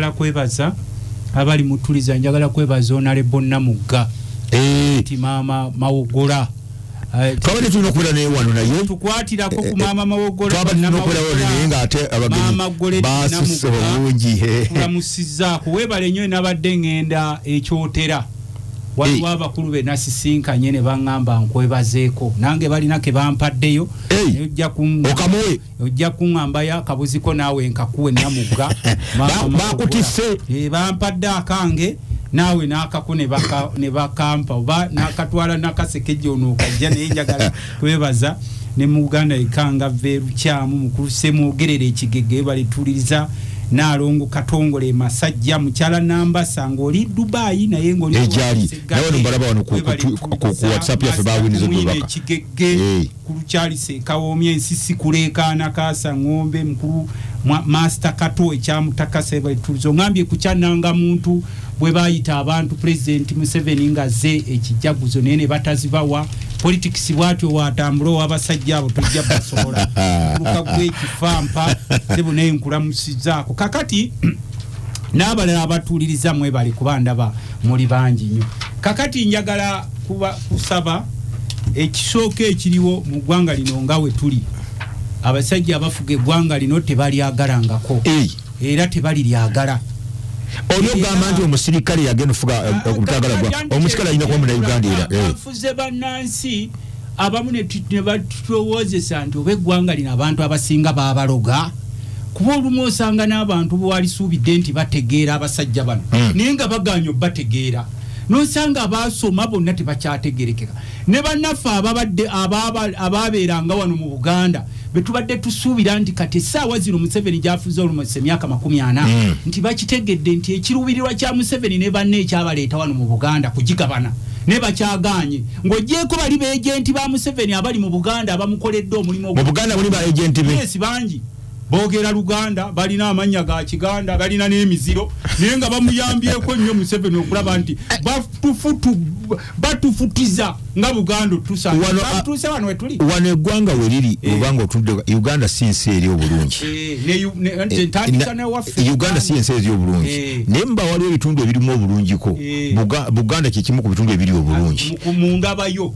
njagala kwebaza abali mutuliza njagala kwebaza onalebo namugga Eh, ti maama mawogola. Eh, twabadde tulina okubeera naye wano naye. Tukwatirako ku maama ng'ate Maama basusse Namuguga. obulungi. Eh. tulamusizaako. Weebale nnyo nabadde ŋŋenda ekyotera waliwo abakulu be nasisinkanye ne baŋŋamba nkwebazeeko. Nange balina ke bampaddeyo. Ojja kuŋŋambayo akabuziko naawe nkakuwe namugga Ba- bakutisse. Eh, bampadde akange naawe n'akako ne baka- ne bakampa. Oba n'akatwala nakasekejja ono okajja naye njagala kwebaza ne mu uganda ekanga veerukyamu mukulu semwogerera ekigege balituliriza naalongo katongole masajja mukyala nambasa ng'oli dubayi naye wano ku- lukyalisa ekawoomya ensisi kuleekaana kaasa ngombe mukulu master kato ekyamutakase balituliza oŋambye kukyananga muntu bwe bayita abantu pulezidenti museveni nga ze ekijaguzo naye ne batazibawa. Politics bwatyo watambula owabasajja abo tojja basobola luka gwekifampa sebo naye nkulamusizaako kakati n'abalala abatuuliriza mwebali kuba ndaba muli bangi nnyo. Kakati njagala kuba kusaba ekisooka ekiriwo mu ggwanga lino nga we tuli. Abasajja abafuga eggwanga lino tebalyagalangako. Era tebaliryagala oli ogamba nti omusirikale yagenda ofuga eh, obutagala gwa omusikale alina kuba munauganda era eh. bafuze bannansi abamu ne tu- ne batulowoozesa nti oba eggwanga lino abantu abasinga babaloga kuba olumu osanga n'abantu bewalisuubidde nti bategeera abasajja bano Mm. naye nga baganya obategeera nosanga abasoma bonna tebakyategerekeka ne bannaffe ababadde ababa- ababeeranga wano mu buganda betubadde tusuubira nti kati essaawa zino museveni gyafuze olumasa emyaka makumi ana Mm. nti bakitegedde nti ekiruubirirwa kya museveni ne banne ekyabaleeta wano mu buganda kugigabana ne bakyaganye. Ng'ogyeko bali beejenti ba museveni abali mu buganda abamukoledde omulimu mu buganda muli be. Yes bangi boogera luganda balina amannya ga kiganda balina n'emiziro naye nga bamuyambyeko nnyo museveni okulaba nti batufutiza nga buganda otusa Wano, a- tuuse wano wetuli wano eggwanga we liri Eh. obanga otudde uganda si nsi eri obulungi. Newaffe Eh, uganda si ensi eri obulungi. Eh. naye mba waliwo ebitundu ebirimu obulungiko Eh. Buga- buganda kyekimu ku bitundu ebiri obulungi. Mundabayo Eh, Ndabayo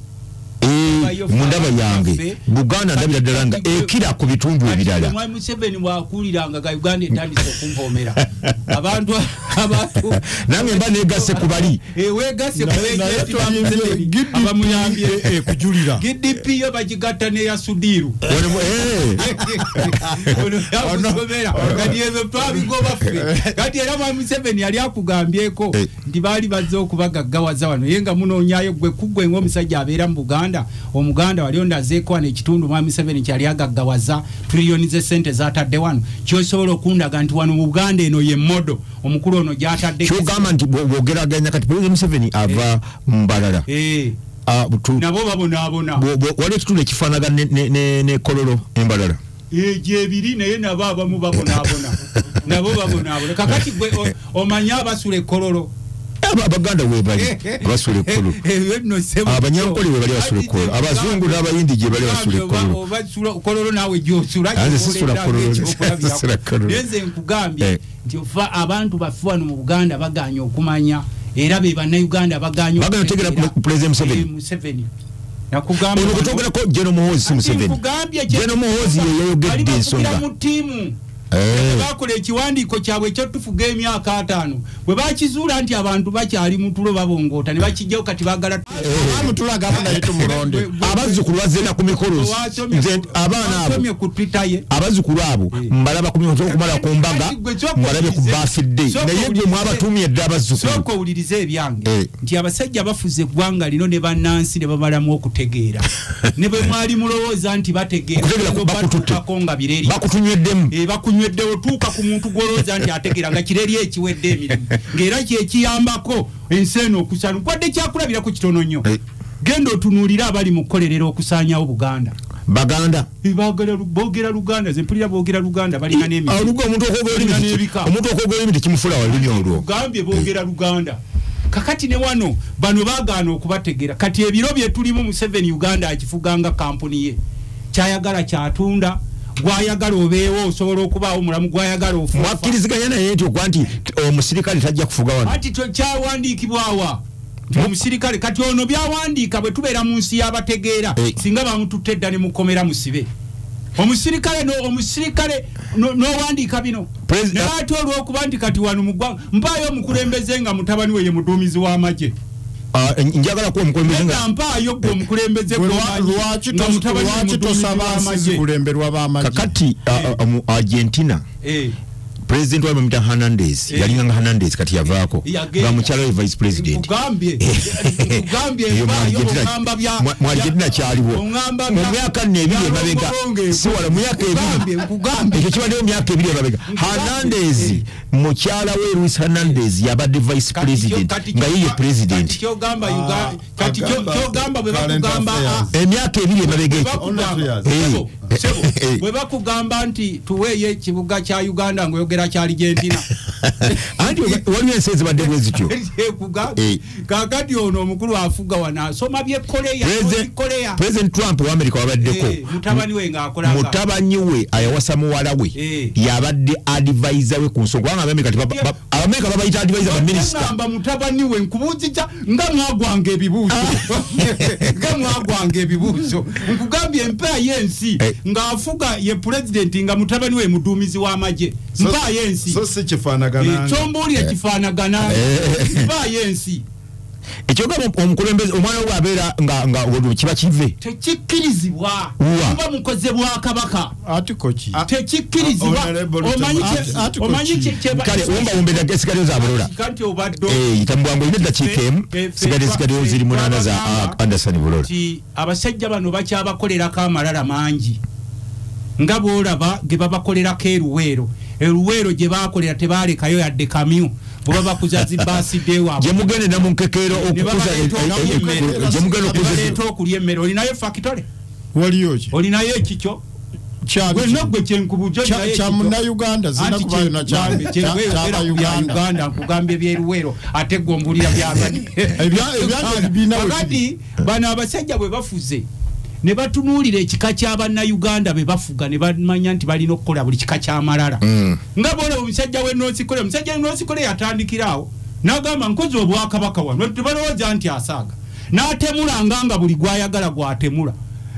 mu ndaba yange buganda ndabira ddala nga ekira ku bitundu ebirala. Mwami museveni bwakuuliranga ga uganda etandise okunvomera abantu abantu. Nange mba negase ku bali. Tolindire abamuyambye kujulira. Gdp yo bagigatta neya mu- eh, yakusomera kati ebyo twabigoba ffe kati era mwami museveni yali akugambyeko Eh. nti baali bazze okubagaggawaza wano. Ye nga munoonyayo gwe kuggwe ngaomusajja abeera mu buganda omuganda wali ondazeeko wano ekitundu mwami museveni kyali agaggawaza tuliyoni zesente zatadde wano. Kyosobola okundaga nti wano mu buganda eno ye modo omukulu ono gyatadde kyogamba nti bwo- bwogeraganya kati pulezidenti museveni ava mu balala Eh, Ah, nabo babonaabona bwo- bwo- waliwo ekitundu ekifaanaga ne- ne- ne ne kololo embalala egyo ebiri naye nabo abamu babonaabona nabo babonaabona kakati gwe o- omanyi abasula ekololo abaganda webali basula ekkololo Ebyo nno ssebo. abanyankole we bali basula Ati- abazungu n'abayindi gye bali basula Oba- ekkololo oba sula- kololo naawe gyosula Nze sisula kololo, sisula kololo. naye nze nkugambye Eh. nti ofa abantu baffe wano mu buganda baganya okumanya era be bannayuganda. Eh, museveni nakugamba ono kutwogerako jeno muhoozi si museveni jeno muhoozi ye yayogedde ensonga Eh. Bakola ekiwandiiko kyabwe ekyotufuga emyaka ataano bwe bakizuula nti abantu bakyali mu tulo babongoota ne bakijjawo kati bagala amutulagamu naye tumulonde. Abazzukulu bazzeena ku mikolo. Abaana abazzukulu abo Eh. mbalaba ku myoto okumala ku mbaga mbalabe ku sooka naye owulirize- mwabatumye dde abazzukulu. sooka owulirize ebyange. Eh. nti abasajja bafuze eggwanga lino ne bannansi ne bamalamu okutegeera. Ne bwe mwali mulowooza nti bategeera Okutegeera ku- bakututte. batuukako nga bireri bakutunyweddemu Eh, bakunyweddeo tuuka ku muntu gwolowooza nti ategeera nga kireri ekiwedde emirimu. Ng'era kyekiyambako ensi eno okusanu. Kwadde kyakulabirako kitono nnyo. Eh. genda otunuulire abali mu kukolerera okusaanyawo buganda. Baganda? Eh, boogera luganda ze mpulira boogera luganda balina n'emirimu. oluga omuntu okwogera olulimi tekimufula walulimi olwo? Gambye boogera luganda. Kakati ne wano bano baagaana okubategeera kati ebiro bye tulimu museveni uganda akifuganga kampuni ye. Kyayagala kyatunda gwayagala obeewo osobola okubaawo mulamu gwayagala ofuufa. Mwakkiriziganya naye nti okuba nti omusirikale tajja kufuga wano. Ati to- kyawandiikibwawa omusirikale kati ono byawandiika bwe tubeera mu nsi y'abategeera Eh. singa bamututte edda ne mukomera musibe. Omusirikale no- omusirikale no- n'owandiika bino. Naye ate olw'okuba nti kati wano mu ggwanga mpaayo omukulembeze nga mutabani we ye muduumizi w'amagye njagala kuba omukulembeze nga nga mpaayo gwe omukulembeze lwaki tosaba nsi zikulemberwa b'amagye kakati ah, ah, argentina Eh, president wabe bamuyita hernandez Eh. yalinga nga hernandez kati yavaako. Nga mukyala we vice president. Mu Argentina kyaliwo mu myaka nno ebiri bya emabega Longorongo si wala mu myaka ebiri. ekyo kibaddewo myaka ebiri emabega. Hernandez mukyala we luis hernandez yabadde vice president nga ye ye president. Ah, affairs. ah, emyaka ebiri emabega. ekyo Eh, eh. bwe bakugamba nti tuweeyo ekibuga kya uganda ngaoyogera kya argentina anti waliwo ensi ezibadde bwe zityo? Ekugambye. Eh. kakati ono omukulu afuga wano asoma President- koleya president trump wa america wabaddeko. Mutabani we ngaakolanga mutabani we ayawasa muwala we Eh. yabadde advisor we ku nsonga kubanga abamerika babayita advisor baminisita ŋamba mutabani we nkubuuziza nga mwagwanga ebibuuzo. Nga mwagwanga ebibuuzo. Nkugambye empaya y'ensi Eh. ng'afuga ye pulezidenti nga mutabani we muduumizi w'amagye mpaya y'ensi so si kifaanagana kyombuulire kifaanagana Eh. mpaya y'ensi ekyogamba omukulembeze omwana we bwabeera nga kiba kive. Tekikkirizibwa. Wa. kuba mukoze bwakabaka atiko ki? Tekikkirizibwa. Honorable omanyi Lutemagye. kye- Ati- omanyi ati- kye- kye- kale wumbawumbera esigaddeyo za bulola kati obadde yitamubwangu olina eddakiika emu sigadde fe- esigaddeyo ziri munaana za twabagamba ah, anderson bulola. Nti abasajja bano bakyabakolerako amalala mangi. Nga bwolaba ge babakolerako eruweero eruweero gye bakolera tebalekayo yadde kamyu. Bwe babakuza zibasidde waabwe. Gye mugende namunkekeero okukuza e- e- e- okulya emmere. Olinayo fakitole waliyo ki? Olinayo ekikyo? Kyali gwenna ki? gwe kyenkubujo Kya- kya munnayuganda zina kubayo na kyabayuganda uganda. Nkugambye ebyeruweero ate gombulira byabani Ebya- ebyange ebibiina we kakati bano abasajja bwe bafuze ne batunuulira ekika kyabannayuganda be bafuga ne bamanya nti balina okukola buli kika kyamalala Mm. nga boolaba omusajja w'enoosikole omusajja w'enoosikole yatandikiraawo n'agamba nkozi obwakabaka wano. Tebalowooza nti asaaga. N'atemulanga nga buli gwayagala gwatemula.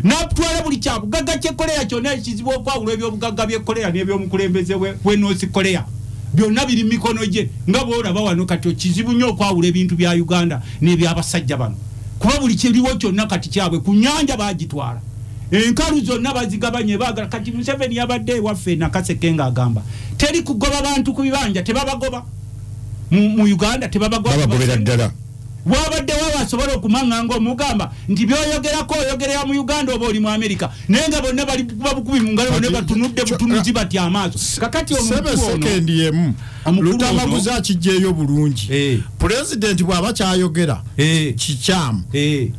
N'atwala buli kyabugagga kyekoleya kyonna ekizibu okwawula ebyobugagga byekoleya n'ebyomukulembeze we- w'enoosikole byonna biri mu mikono gye. Nga boolaba wano kati kizibu nnyo okwawula ebintu bya uganda n'ebyabasajja bano kuba buli kiriwo kyonna kati kyabwe ku nyanja bagitwala enkalu zonna bazigabanye baagala kati museveni yabadde ewaffe nakaseke ng'agamba teri kugoba bantu ku bibanja tebabagoba. Mu mu uganda tebabagoba wabaddewo abasobola okumaŋŋanga omugamba nti byoyogerako oyogerera mu uganda oba oli mu amerika naye nga bonna bali kuba bukubi mu ngalo bonna batunudde butunuzi batya amaaso kakati sebe omuntu ono sekendi emu lutamaguzi akijjeeyo bulungi. Eh. pulezidenti bw'aba kyayogera Eh, kikyamu. Eh,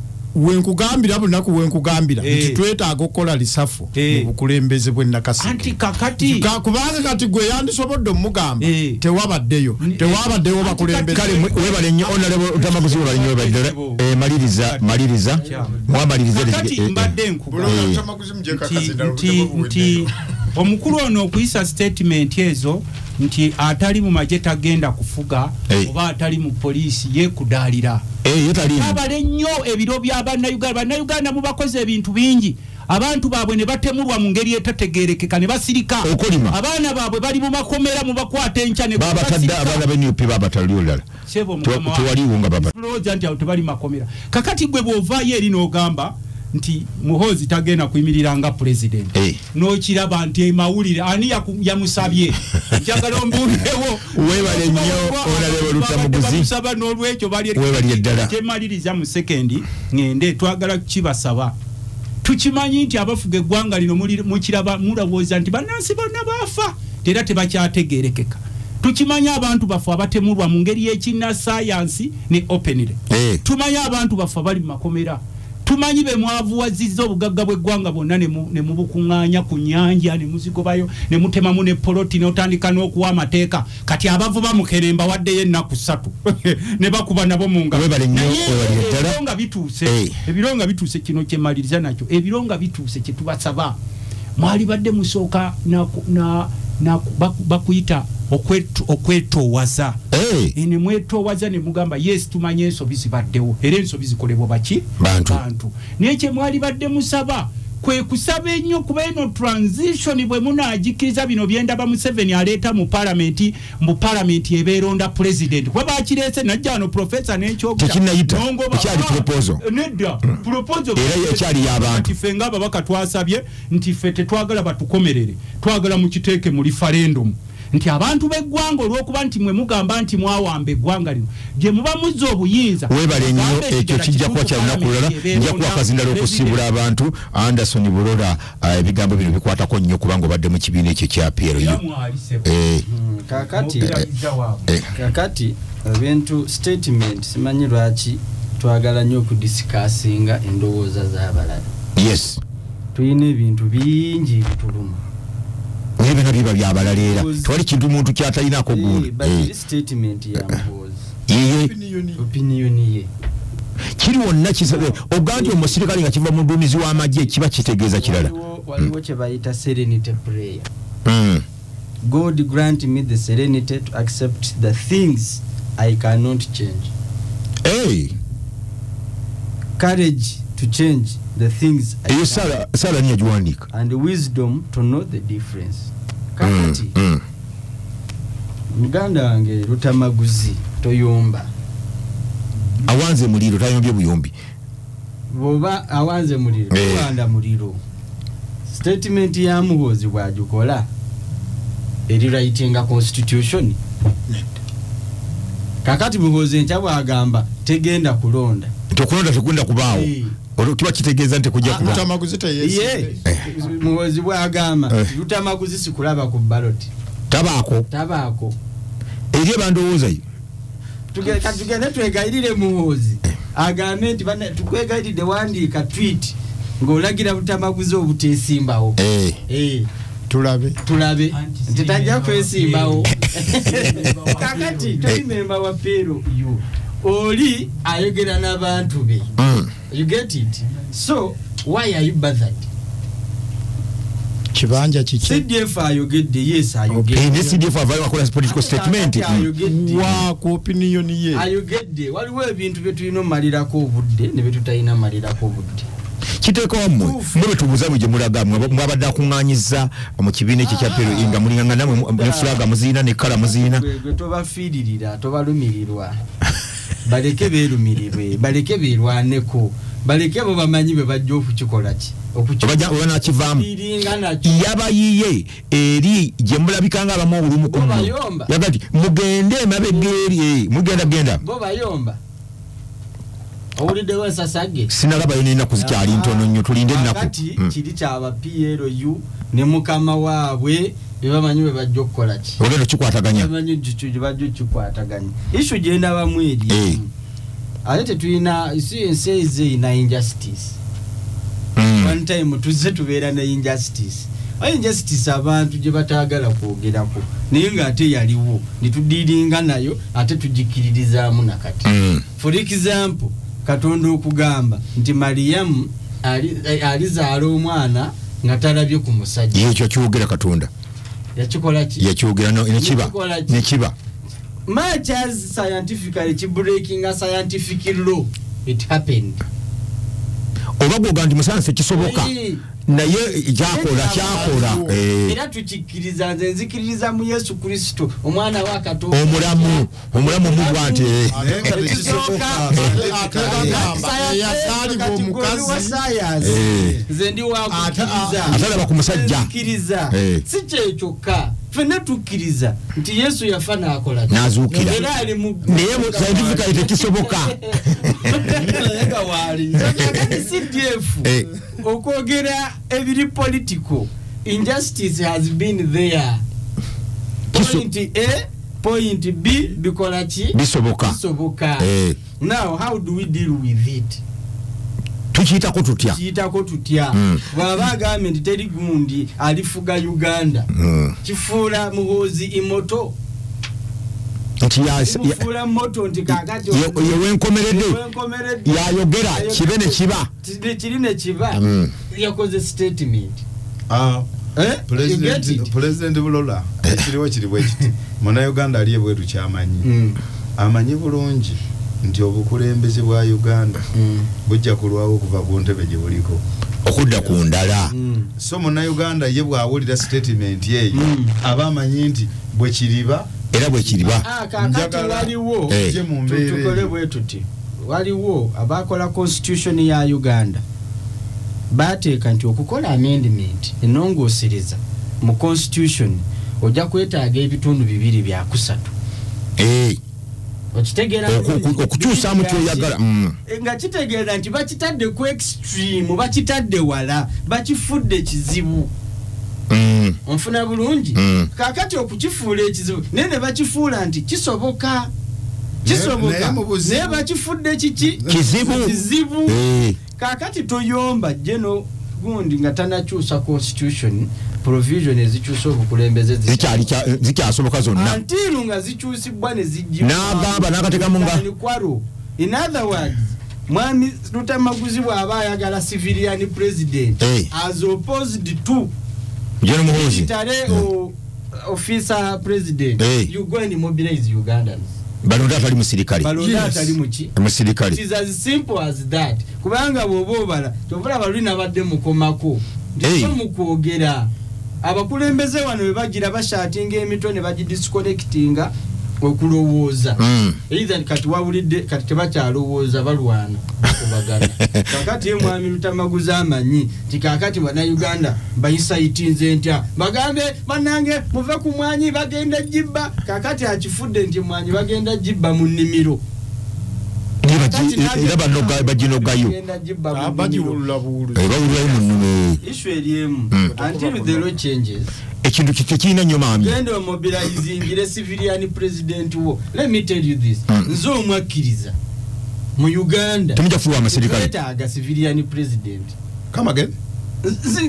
wenkugambira bunaku wenkugambira Eh. nti twetaaga okukola lisafu Eh. mu bukulembeze bwe anti nakaseke kakati Ka- kubanga kati gwe yandisobodde omugamba Eh. tewabaddeyo tewabaddeyo Anti bakulembeze. kale mwe- webale ddala Eh, maliriza maliriza. Mwamaliriza mbadde nkuga Eh. nti nti nti omukulu ono okuyisa statement ezo nti atali mu magye tagenda kufuga hey. oba atali mu poliisi yekudaalira ye taliimu. Abale nnyo ebiro bya bannayuganda. Bannayuganda mubakoze ebintu bingi. Abantu baabwe ne batemulwa mu ngeri etategerekeka ne basirika. Abaana baabwe bali mu makomera mubakwata enkya ne babatadde abaana benup babatali olulala tewaliwo nga baba tulowooza nti awo tebali makomera. Kakati gwe bw'ovaayo eri n'ogamba nti muhozi tagenda kuyimirira nga pulezidenti Eh. n'okiraba nti mawulire ani yamusabye? Njagala ombuulewo. Weebale nnyo, Honorable Lutamuguzi. bamusaba n'olwekyo kyemaliriza mu sekendi ŋŋende twagala kukibasaba. Tukimanyi nti abafuga eggwanga lino mukiraba mulowooza nti bannansi bonna baafa era tebakyategerekeka tukimanyi abantu baffe abatemulwa mu ngeri y'ekinnasayansi ne openire hey. tumanyi abantu baffe abali mu makomera tumanyi be mwavuwazizza obugagga bw'eggwanga bwonna ne mu- ne mubukuŋŋaanya ku nyanja ne muzigobayo ne mutemamu ne poloti n'otandika n'okuwa amateeka. Kati abavuba mukeremba waddeyo ennaku ssatu. Ne bakuba nabo mu ngalo Weebale nnyo, Naye weebale ddala. ebiro nga bituuse ebiro nga bituuse kino kyemaliriza nakyo ebiro nga bituuse kyetubasaba mwali badde musooka bakuyita okwetoowaza ne mwetoowaza ne mugamba yes tumanye ensobi zibaddewo. Era ensobi zikolebwa baki? Bantu. Naye kyemwali badde musaba kwe kusaba ennyo kuba eno transition bwe munagikiriza bino byendaba museveni aleeta mu palamenti mu palamenti ebeeronda president. Kuba bakireese najja wano profesa nekyogernedda proposalffe ngaababaka twasabye nti ffe tetwagala batukomerere. Twagala mukiteeke mu referendum nti abantu beggwanga olwokuba nti mwe mugamba nti mwawamba eggwanga lino gye muba muzza obuyinza webale nnyo ekyo kijja kuba kyalunaku lulala. Nja kuwa akazindala okusibula abantu anderson bulola uh, ebigambo bino bikwatako nnyo kubanga obadde mu kibiina ekyo kya pru eh. hmm, kakati ebintu statement simanyi lwaki twagala nnyo okudisikasinga endowooza z'abalala. Yes. Tulina ebintu bingi bituluma naye byona biba byabalala era tewali kintu muntu kyatalinako gundi kiri wonna ogaa nti omusirikale nga kiva mu duumizi w'amagye kiba kitegeeza kirala. Waliwo kyebayita serenity prayer. Hmm. god grant me the serenity to accept the things i cannot change. Hey. courage to change the things eyo sala niyo giwandiika and wisdom to know the difference. Kakati. mm, mm. muganda wange lutamaguzi toyomba awanze muliro tayombye buyombi bwoba awanze muliro towanda eh. muliro. Statement ya muhozi bwagikola eriwritinga constitution. Kakati muhozi enkya bwagamba tegenda kulonda. Nti okulonda tegenda kubaawo hey. kiba kitegeeza nti kujja muwozi bwagamba eh. lutamaguzi sikulaba ku baloti tabaako. Tabaako. Eri ebandowoozayo katugende twegayirire muwozi. Agambe nti tukwegayiridde wandiika twit ng'olagira butamaguzi obuteesimbawo. Eh. Eh. tulabe. Tulabe. Nti tajja kwesimbawo. Kakati toli memba wa peero yo oli ayogera n'abantu be. Mm. You get it? So why are you bothered? Kibanja kiki? CDF ayogedde yes ayogedde. Okay. CDF avayo akola political statement. wa ku opinion ye. Ayogedde. Waliwo ebintu bye tulina omalirako obudde ne bye tutalina malirako obudde. Kiteeka wammwe mwe betubuuza bwe gye mulaga mwabadde akuŋŋaanyiza mu kibiina ekyo kya pero nga mulinganga namwe ne fulaga muziina ne kala muziina gwe tobafiiririra tobalumirirwa baleke beerumirirwe baleke beerwaneko baleke bo bamanyi bwe bajja okukikolaki obanakivaamu yabayiye eri gye mulabikanga abamu obulumu yagati mugende emabega eri eh, mugenda genda. Owuliddewo ensasage sinalabayo nenaku zikyali ntono nnyo tulinde enaku hmm. kiri kyaba pru ne mukama waabwe bebamanyi bwe bajja okukolaki olero kikwataganya? Bajja okikwataganya? Isu gyendabamu eri eh. ate tetulina si ensi eze ina injustice. Mm. one time tuzze tubeera ne injustice. Injustice abantu gye batagala kwogerako. Naye ngaate yaliwo nitudiringa nayo ate tugikiririzaamu nakati mm. for example katonda okugamba nti mariyamu alizaala omwana nga talabye ku musajja. Ekyo kyogera katonda yakyogera nekiba much as scientifically kibreaking a scientific law. It happened oba gwoga nti musanse kisoboka naye kyakola kyakola eh. era tukikkiriza nze nzikiririza mu yesu kristo omwana wa katonda. Omulamu omulamu omugwa nti nze ndi wakukkiriza atalaba ku musajja. Eh. si kyekyokka fenna tukkiriza nti yesu yafa nakola nazuukira. Naye scientifically tekisoboka. Cdf eh. okwogera ebiri political injustice has been there. Point a point b bikola ki? Bisoboka. Eh. now how do we deal with it tukiyitako tutya? Kiyitako tutya. Mm. bwaba agambye nti teri gundi alifuga uganda mm. kifuula muhoozi imoto yewenkomeredde yayogera kibe nekiba kiri nekiba mm. yakoze statement. Ah, Eh? You get President- it? pulezidenti bulola ekiriwo kiri bwe kiti. Munauganda ali ebweru kyamanyi. Amanyi bulungi nti obukulembeze bwa uganda Mm. bujja kulwawo okuva ku ntebe gye buliko okudda ku ndala Mm. so munauganda ye bwawulira statement eyo Mm. aba amanyi nti bwe kiriba era bwe kiriba Ah, kakati waliwo Eh. tukole bwe tuti waliwo abakola constitution ya uganda bateeka nti okukola amendment enongosereza mu constitution ojja kwetaaga ebitundu bibiri byakusatu Okitegeera oku- oku- bulungi? okukyusaamu Bibiri bya kyoyagala? Mm. Eh, nga kitegeeza nti bakitadde ku extreme bakitadde wala bakifudde kizibu Mm. onfuna bulungi Mm. kakati okukifuula ekizibu naye ne bakifuula nti kisoboka kisoboka mu naye bakifudde kiki kizibu kizibu Eh, kakati toyomba jeno gundi nga tanakyusa constitution provision ezikyusa obukulembeze zikyasoboka zonna. Antiru nga zikyusibwa ne N'agamba, nga- in other words mwami lutamaguzi bw'aba ayagala civilian president Eh. as opposed to jeno muhoozi. military officer president. Hey. you go and mobilize ugandans. Balonda atali musirikale. Balonda atali muki It is as simple as that. Kubanga bw'oba obala kyovulaba luli nabadde mukomako. Hey. Abakulembeze wano bwe bagira bashatinga emitwe ne bagidisconnectinga okulowooza. Mm. either kati wawulidde kati tebakyalowooza balwana bakubagana kakati ye mwami lutamaguzi amanyi nti kakati bannayuganda bayisaitinze ntya. Bagambe bannange muve ku mwanyi bagenda jibba. Kakati akifudde nti mwanyi bagenda jibba mu nnimiro era baginogayo mu Ah, Eh, nnume Mm. law changes. Ekintu ki- tekirina nnyo maami. Omobilizingire civilian president wo. Let me tell you this. Nze omwakkiriza. Mu uganda. Temujja kufuwa amasirikale. Twetaaga civilian president. Come again?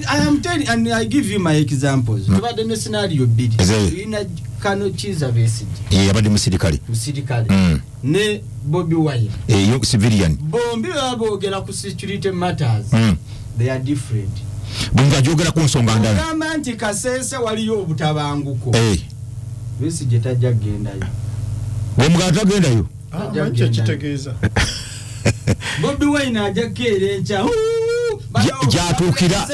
I am telling and I give you my examples. Tubadde ne scenario bbiri. Tulina Kano Kiza Besigye, Eh, yabadde musirikale. Musirikale. Mm. Ne Bobi Wine. Eh, yo civilian Bombi baba boogera ku security matters. Mm. They are different. bwe ajogera ku nsonga ndala Ogamba nti Kasese waliyo obutabanguko. Eh, Besigye tajja kugendayo. omugala tagendayo Ah, kugenda. kyekitegeeza Bobi Wine ajja kukeera enkya. Gyatuukira.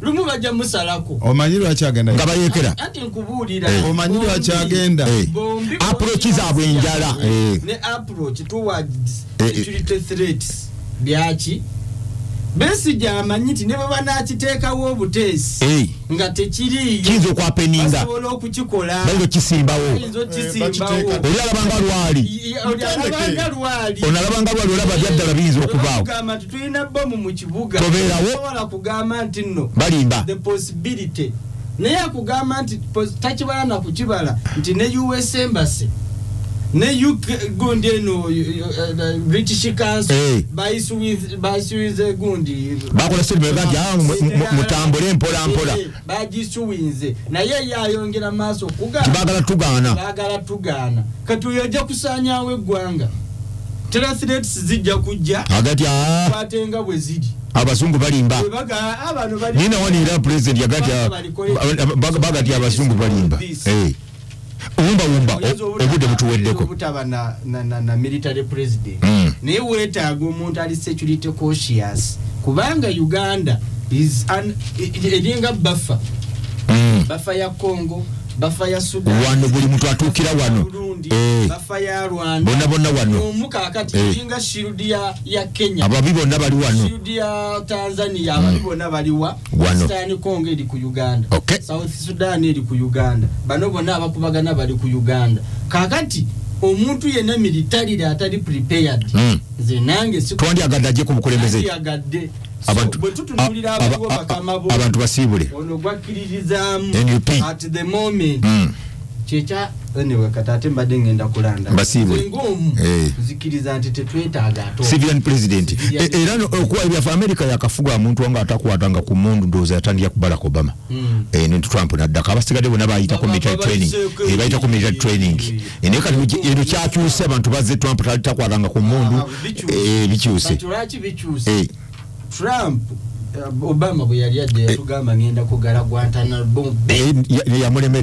Lumu bajja musalako. omanyi lwaki agenda nga bayekera Anti nkubuulira. Eh. omanyi lwaki agenda Eh. approach zaabwe enjala ne approach towards Eh, eh. security threats byaki Besigye amanyi nti ne bwe banaakiteekawo obuteesi Eh, nga tekiriiyo kiyinza okwapeninga? basobola okukikola. Bayinza okisimbawo. Bayinza okukisimbawo bakiteeka- oli alabanga lwali? Y- oli alabanga lwali. Olaba byaddala biyinza okubaawo. Bwebakugamba nti tulina bomu mu kibuga. Tobeerawo. sobola kugamba nti nno balimba. the possibility. Naye akugamba nti takibala na kukibala nti ne us embassy ne uk gundi eno uh, uh, british council bayisuwize- bayisuwize gundi. Bakola statement nti "Ah, mu- mu- mutambule mpola mpola. Bagisuwinze naye yayongera maaso baagala tugaana baagala tugaana kati oyo ajja kusaanyawo eggwanga terathreats zijja kujja "Ah, kwatenga bwe ziri. Abazungu balimba. Bali- nina wanira president yagati bagati abazungu balimba. Wumbawumba obudde butuweddeko obutaba na, na, na, na military president Mm. naye weetaaga omuntu ali security cautious kubanga uganda e- e- eringa bafa Mm. bafa ya congo bafa ya sudan. Wano buli muntu atuukira wano. Eh. bafa ya rwanda. Bonna bonna wano. Omuka akati Eh. eringa shield ya, ya kenya ababi bonna bali wano. Shirudi ya tanzania abali bonna baliwa Wano. pakistan congo eri ku uganda. Okay. south sudan eri ku uganda. Bano bonna abakubagana bali ku uganda. Kakati omuntu yenna militarire atali prepared Mm. nze nange twandyagadde ajje ku bukulembeze yagadde Abantu- bwe tutunulira a- aba- abaliwo a- bakama bo abantu basiibule ono gwakkiririzaamu NUP. at the moment Mm. Kyekya anyway kati ate mbadde ngenda kulanda. Nze ng'omu Eh. nti tetwetaaga civilian president. Civilian E- era okuwa ebyafa america yakafuga muntu nga atakwatanga ku mundu ndowooza yatandika ku barack obama. Mm. Eh, ne trump naddako. Abasigadde bonna bayitako military training. Eh, bayitako military training. Eh, naye kati eno kyakyuse abantu bazze trump takwatanga ku mundu. Ah, bikyuse. Eh, lwaki bikyuse? Eh, trump obama bwe yali adde yatugamba ngenda kugala guantanamo Eh,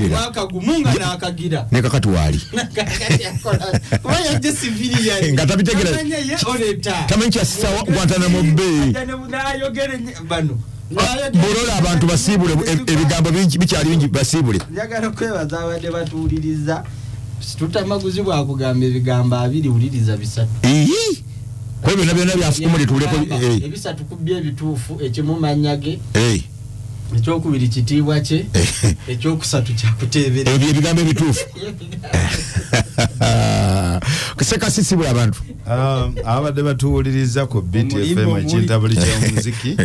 mwaka gumu nga nakagira. ne kakati waali. Kuba yajja siviliyan Nga tabitegeratamanyi kyasisawa oleta. Tamanyi kyassa guantanamo bay. nayogere bano. Bulola abantu basiibule e- ebigambo bingi- bikyali bingi basiibule. Njagala kwebaza abadde batuwuliriza. Tutamaguzi bwakugamba ebigambo abiri wuliriza bisatu kwe byonna byonna byafukumule tuleko eh, ebisatu ku byo ebituufu ekimu manyage eh, ekyokubiri kitiibwa kye eh, ekyokusatu kyakuteebera ebyo ebigambo ebituufu. Sekasisibula abantu. Um, abadde batuwuliriza ku btfm omuli. ekintabuli kyomuziki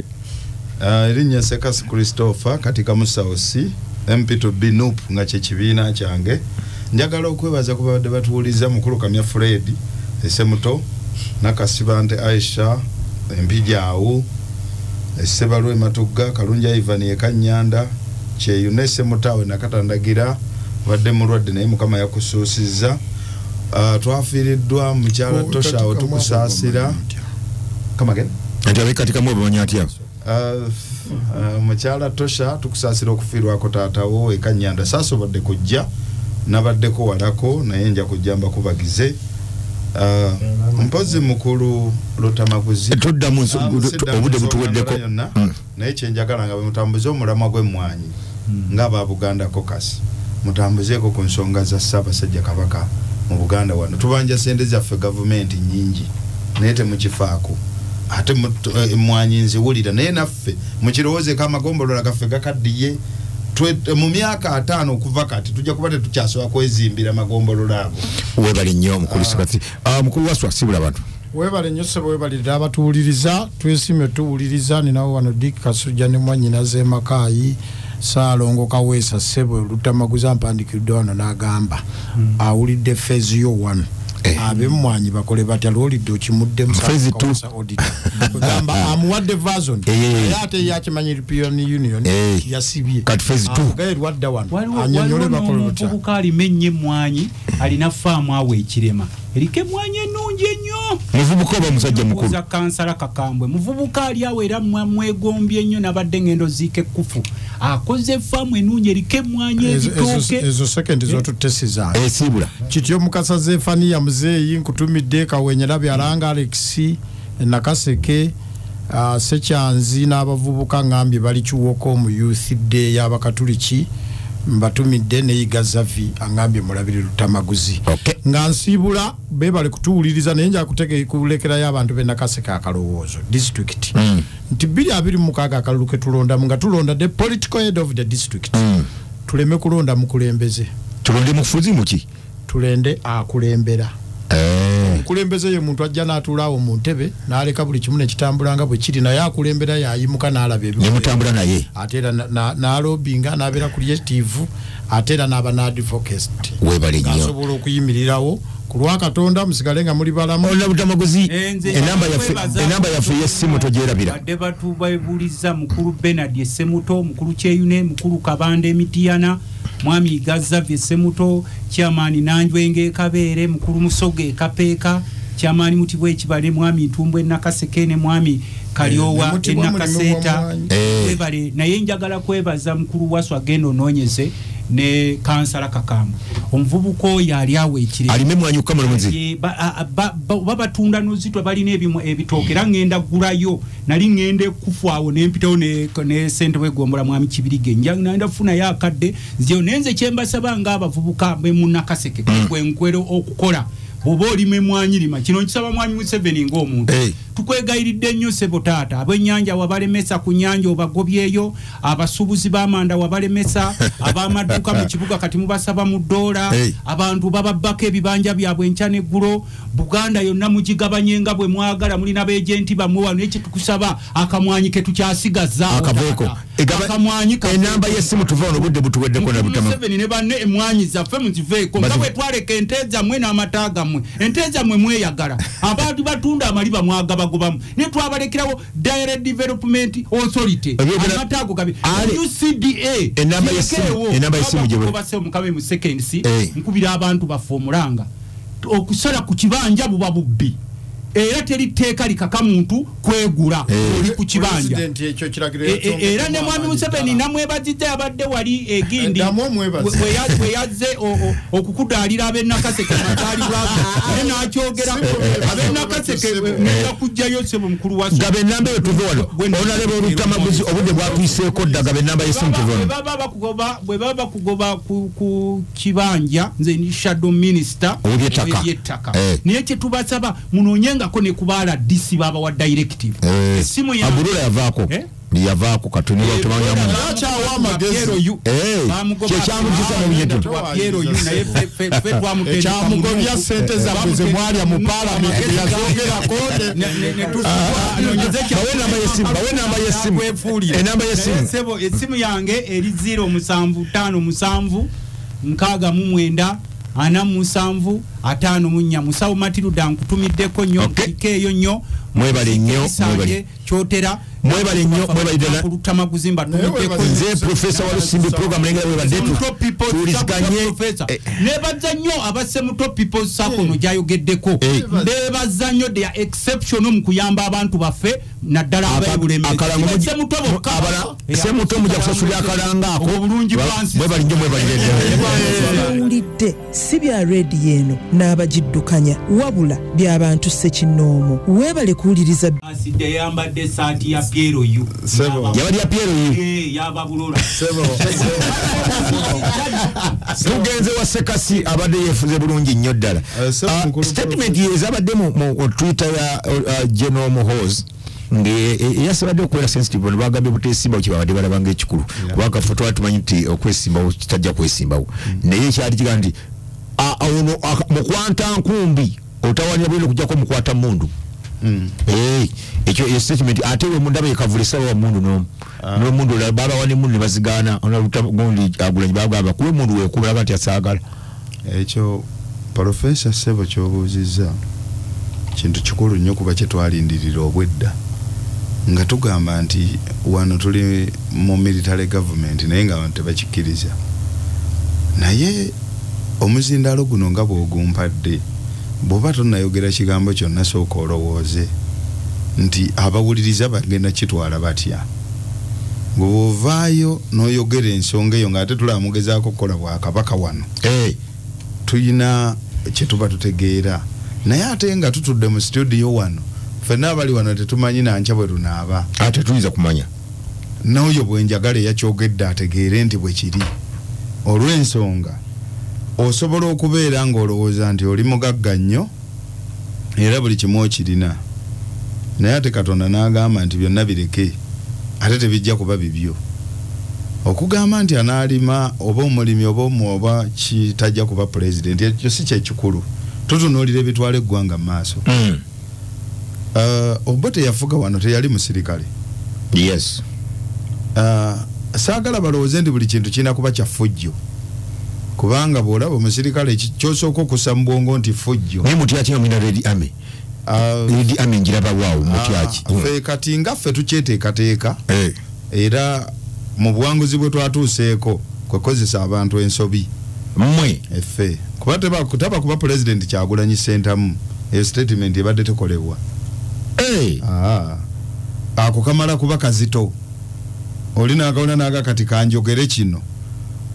Uh, erinnya sekasi christopher katika musausi mp b nup nga kyekibiina kyange. Njagala okwebaza ku babadde batuwuliriza mukulu kamya fred esemuto nakasibante aisha empijaawo esebalwe matugga kalungi ivan ekanyanda kyeyu nesemutaawe nakatandagira badde mulwadde naye mukama yakusuusiza Uh, twafiiriddwa mukyala tukusaasira obamanya atya? Uh, uh, mukyala tosha tukusaasira okufiirwako taatawo ekanyanda saasobodde kujja nabaddeko walako naye nja kujja mbakubagize mpozi mukulu lutamaguzi tudda mu nsu- Ah, butuweddeko. yonna, Mm. naye kyenjagala nga bemutambuze omulamwa gw'emmwanyi ngaaba buganda kokasi mutambuzeeko ku nsonga za ssaabasajja kabaka mu buganda wano. Tubanja sente zaffe gavumenti nyingi naye temukifaako. Ate eh, emmwanyi nziwulira naye naffe mukirowoozeko amagombolola gaffe gakaddiye mu myaka ataano okuva kati tujja kuba tetukyasobola kwezimbira magombolola ago. Webali nnyo omukulu sikati mukulu waswa sibula abantu webale nnyo sebo webalirira abatuwuliriza twesimye tuwuliriza ninawo wano dik kasujja ne mwanyinaze makaayi saalongo kaweesa sebo lutamaguza mpandikiridde wano n'agamba awulidde feezi yo wano. Abemmwanyi bakole batya lwolidde okimuddemu Phase two. gamba amuwadde vason Eh. naye ate yakimanyi european union Eh. yasibye Kati phase two. agaye lwadda wano anyonyole bakole batya n'omuvubuka alimenya emmwanyi alina faamu awo ekirema eriko emmwanyi ennungi ennyo. Muvubuka oba omusajja mukulu? Za kansala kakambwe. Muvubuka ali awo era mwegombye nnyo nabadde ngendo ziika ekkufu. Akoze faamu ennungi eriko ezo- ebitooke ezo sekendi zotuttesizaayo Eh, sibula. Kityo mukasa zefaniya muzeeyi nkutumidde kawenyera byalanga alex nakaseke uh, sekyanzi n'abavubuka ngambye bali kiwoka mu youth day y'abakatuliki mbatumidde neyiga zavi angambye mulabire lutamaguzi. Okay. nga nsiibula bebale kutuwuliriza naye nja kulekerayo abantu benakaseke akalowoozo district. Mm. nti 226 akalulu ke tulondamu nga tulonda the political head of the district. Mm. tuleme kulonda mukulembeze. Tulonde mufuzi muki tulende akulembera. Eh, omukulembeze ye muntu ajja n'atuulaawo mu ntebe n'aleka buli kimu nekitambula nga bwe kiri naye akulembera yayimuka n'alaba ebikolwa. nemutambula naye? Ate era na- na- n'alobinga n'abeera creative ate era n'aba n'advocate. Webale nnyo. Ng'asobola okuyimirirawo ku lwa katonda musigale nga muli balamu. Olina butamaguzi. Enamba yaffe yessimu togyerabira. badde batubabuliza mukulu benard esemuto mukulu kyeyune mukulu kabanda emitiyana mwami gazavye semuto kyamaani nanjwenge ekabeere mukulu musoga ekapeeka kyamaani mutibwa ekibale mwami ntumbwe nakaseke ne mwami kalyowa enakaseeta webale naye njagala kwebaza mukulu waswa agenda onoonyeze ne kansala kakamba omuvubuka oyo ali awo ekire babatunda nozitwa balina ebimu ebitooke era ŋŋenda gulayo nali ŋŋenda ekufu awo nempitawo ne sente wegombola mwami kibirige. Nenda funayo akadde nzio nenze kyembasaba ngaabavubuka bemunakaseke gwenkwero okukola. Oba olima emwanyirima kino nkisaba mwami museveni ngaomuntu Hey. Tukwegayiridde nnyo sebo taata ab'ennyanja wabalemesa ku nyanja obagobyeyo abasuubuzi b'amanda wabalemesa ab'amadduka mu kibuga kati mubasaba mu ddoola abantu bababbako ebibanja byabwe enkya neggulo buganda yonna mugigabanye nga bwe mwagala mulina beejenti bammwe wano naye kyetukusaba akamwanyi ke tukyasigaza akaveeko. Akamwanyi ka- enamba yessimu tuva wano obudde butuweddeko ne banne emwanyi zaffe muziveeko nga bwe twaleka ente zammwe n'amata gammwe ente zammwe mweyagala abantu batunda amaliba mwagabagobamu ne twabalekerawo direct development authority. Amata ago Ale- ucda omukame mu seconds. Eh. nkubira abantu baffe omulanga. Okusala ku kibanja buba bubbi era teri tteeka likaka muntu kwegula Eh. oli ku kibanja E- e- yakyongedde era ne mwami museveni ddala. namwebazidde abadde wali egindi Eddamu omwebaze. we- we ya- we yazze o- o- okukudaalira ab'enakaseke mazaalibwage naye n'akyogera ab'enakaseke nega kujjayo sebo mukulu wa gaba enamba eyo tuve wano onaleba olutamaguzi obudde bwatuyiseeko dda gaba enamba yesimu tuve Bwe wano baba bakugoba- bwe baba bakugoba ku- kibanja nze ndi shadow ow'ebyettaka. Eh. naye kyetubasaba munoonyengako ne kubaala dc babawa directive. Eh, essimu yange- abulula yavaako. Eh? yavaako katonera otumanyamu Yakyawa amagezi. Eh, kyekyamugisa mu binyetu. ekyamugobya sente zaabwe ze mwalya mu paalamenti yazongerako bawe enamba yesimu yange eri 0 musanvu tano musanvu nkaaga mu mwenda ana mu musanvu ataano mu nnya. Musawo matiruda nkutumiddeko nnyo nkiko eyo nnyo. Mwebale nnyo, kyotera. Mwebale nnyo, mwebale ddala. kulutamaguzi mbatumiddeko Naye nze profesa walusimbi program lengera bwebadde Semuto People's tuwuliziganye Circle Professor. eh, nebaza nnyo aba semuto peoples sakono gyayogeddeko. Eh. nebaza nnyo they are exceptional mu kuyamba abantu baffe naddala Aka- akalango mugi- semuto bokka abala- semuto mujja kusasulira akalango ako mwebali nnyo mwebali nnyo owulidde si bya reediyo eno n'abagiddukanya wabula by'abantu ssekinnoomu. Weebale kuwuliriza asidde yayambadde esaati ya piero yu Sebo. yabali ya piero yu yaba bulola Sebo, tugenze wa sekasi abadde yefuze bulungi nnyo ddala. Eh, Ah, statement ezabadde mu twitter ya uh, general mohos eyasabadde okubeera sensitive ono bagambye butesimbawo kyebabadde balabanga ekikulu kubanga ffe twali tumanyi nti okwesimbawo kitajja kwesimbawo naye ekyali kiga nti ah, ono mukwanta nkumbi otawalira bulina okujjako mukwata mundu. Eh, ekyo eyo statement ate we mundaba ekavula esaba wa mundu nomu. Nomundu olala babawa ne mundu ne bazigaana onagundi agulanyi bagamba kuba mundu wekubalaga nti asaagala. Ekyo profesa sebo kyobuuzizza kintu kikulu nnyo kuba kyetwalindirira obwedda nga tugamba nti wano tuli mu military government naye nga abantu tebakikkiriza. Naye omuzindaalo guno nga bw'ogumpadde bw'oba tonnayogera kigambo kyonna sooka olowooze nti abawuliriza bagenda kitwala batya? Gwe bw'ovaayo n'oyogera ensonga eyo ng'ate tulaba mugezaako kukola bwakabaka wano Eh, tuyina kyetuba tutegeera. Naye ate nga tutudde mu studio wano ffenna abali wano tetumanyi nankya bwe tunaaba. Ate tuyinza kumanya. N'oyo bwenjagala eyakyogedde ategeere nti bwe kiri. Olw'ensonga osobola okubeera ng'olowooza nti oli mugagga nnyo era buli kimu okirina. Naye ate katonda n'agamba nti byonna bireke ate tebijja kuba bibyo. Okugamba nti anaalima oba omulimi oba omu oba kitajja kuba pulezidenti ekyo si kyekikulu tutunuulira ebitwala eggwanga mu maaso. Mm, oba teyafuga wano teyali musirikale. Yes. Uh, saagala balowooze nti buli kintu kirina kuba kya fujjo. Kubanga bw'olaba omusirikale kyosooka okussa mu bwongo nti fujjo. Naye mutyaki mulina redi ame? Uh, redi ame njirabawaawo mutyaki ah, ffe kati nga ffe tukyeteekateeka Eh, era mu buwanguzi bwe twatuuseeko kwekozesa abantu ensobi. Mmwe. Effe kuba taba kuba pulezidenti kyagulanyi sentamu eyo statement ebadde tekolebwa ako kamala kuba kazito. Oli nakawona naga kati kanjogere kino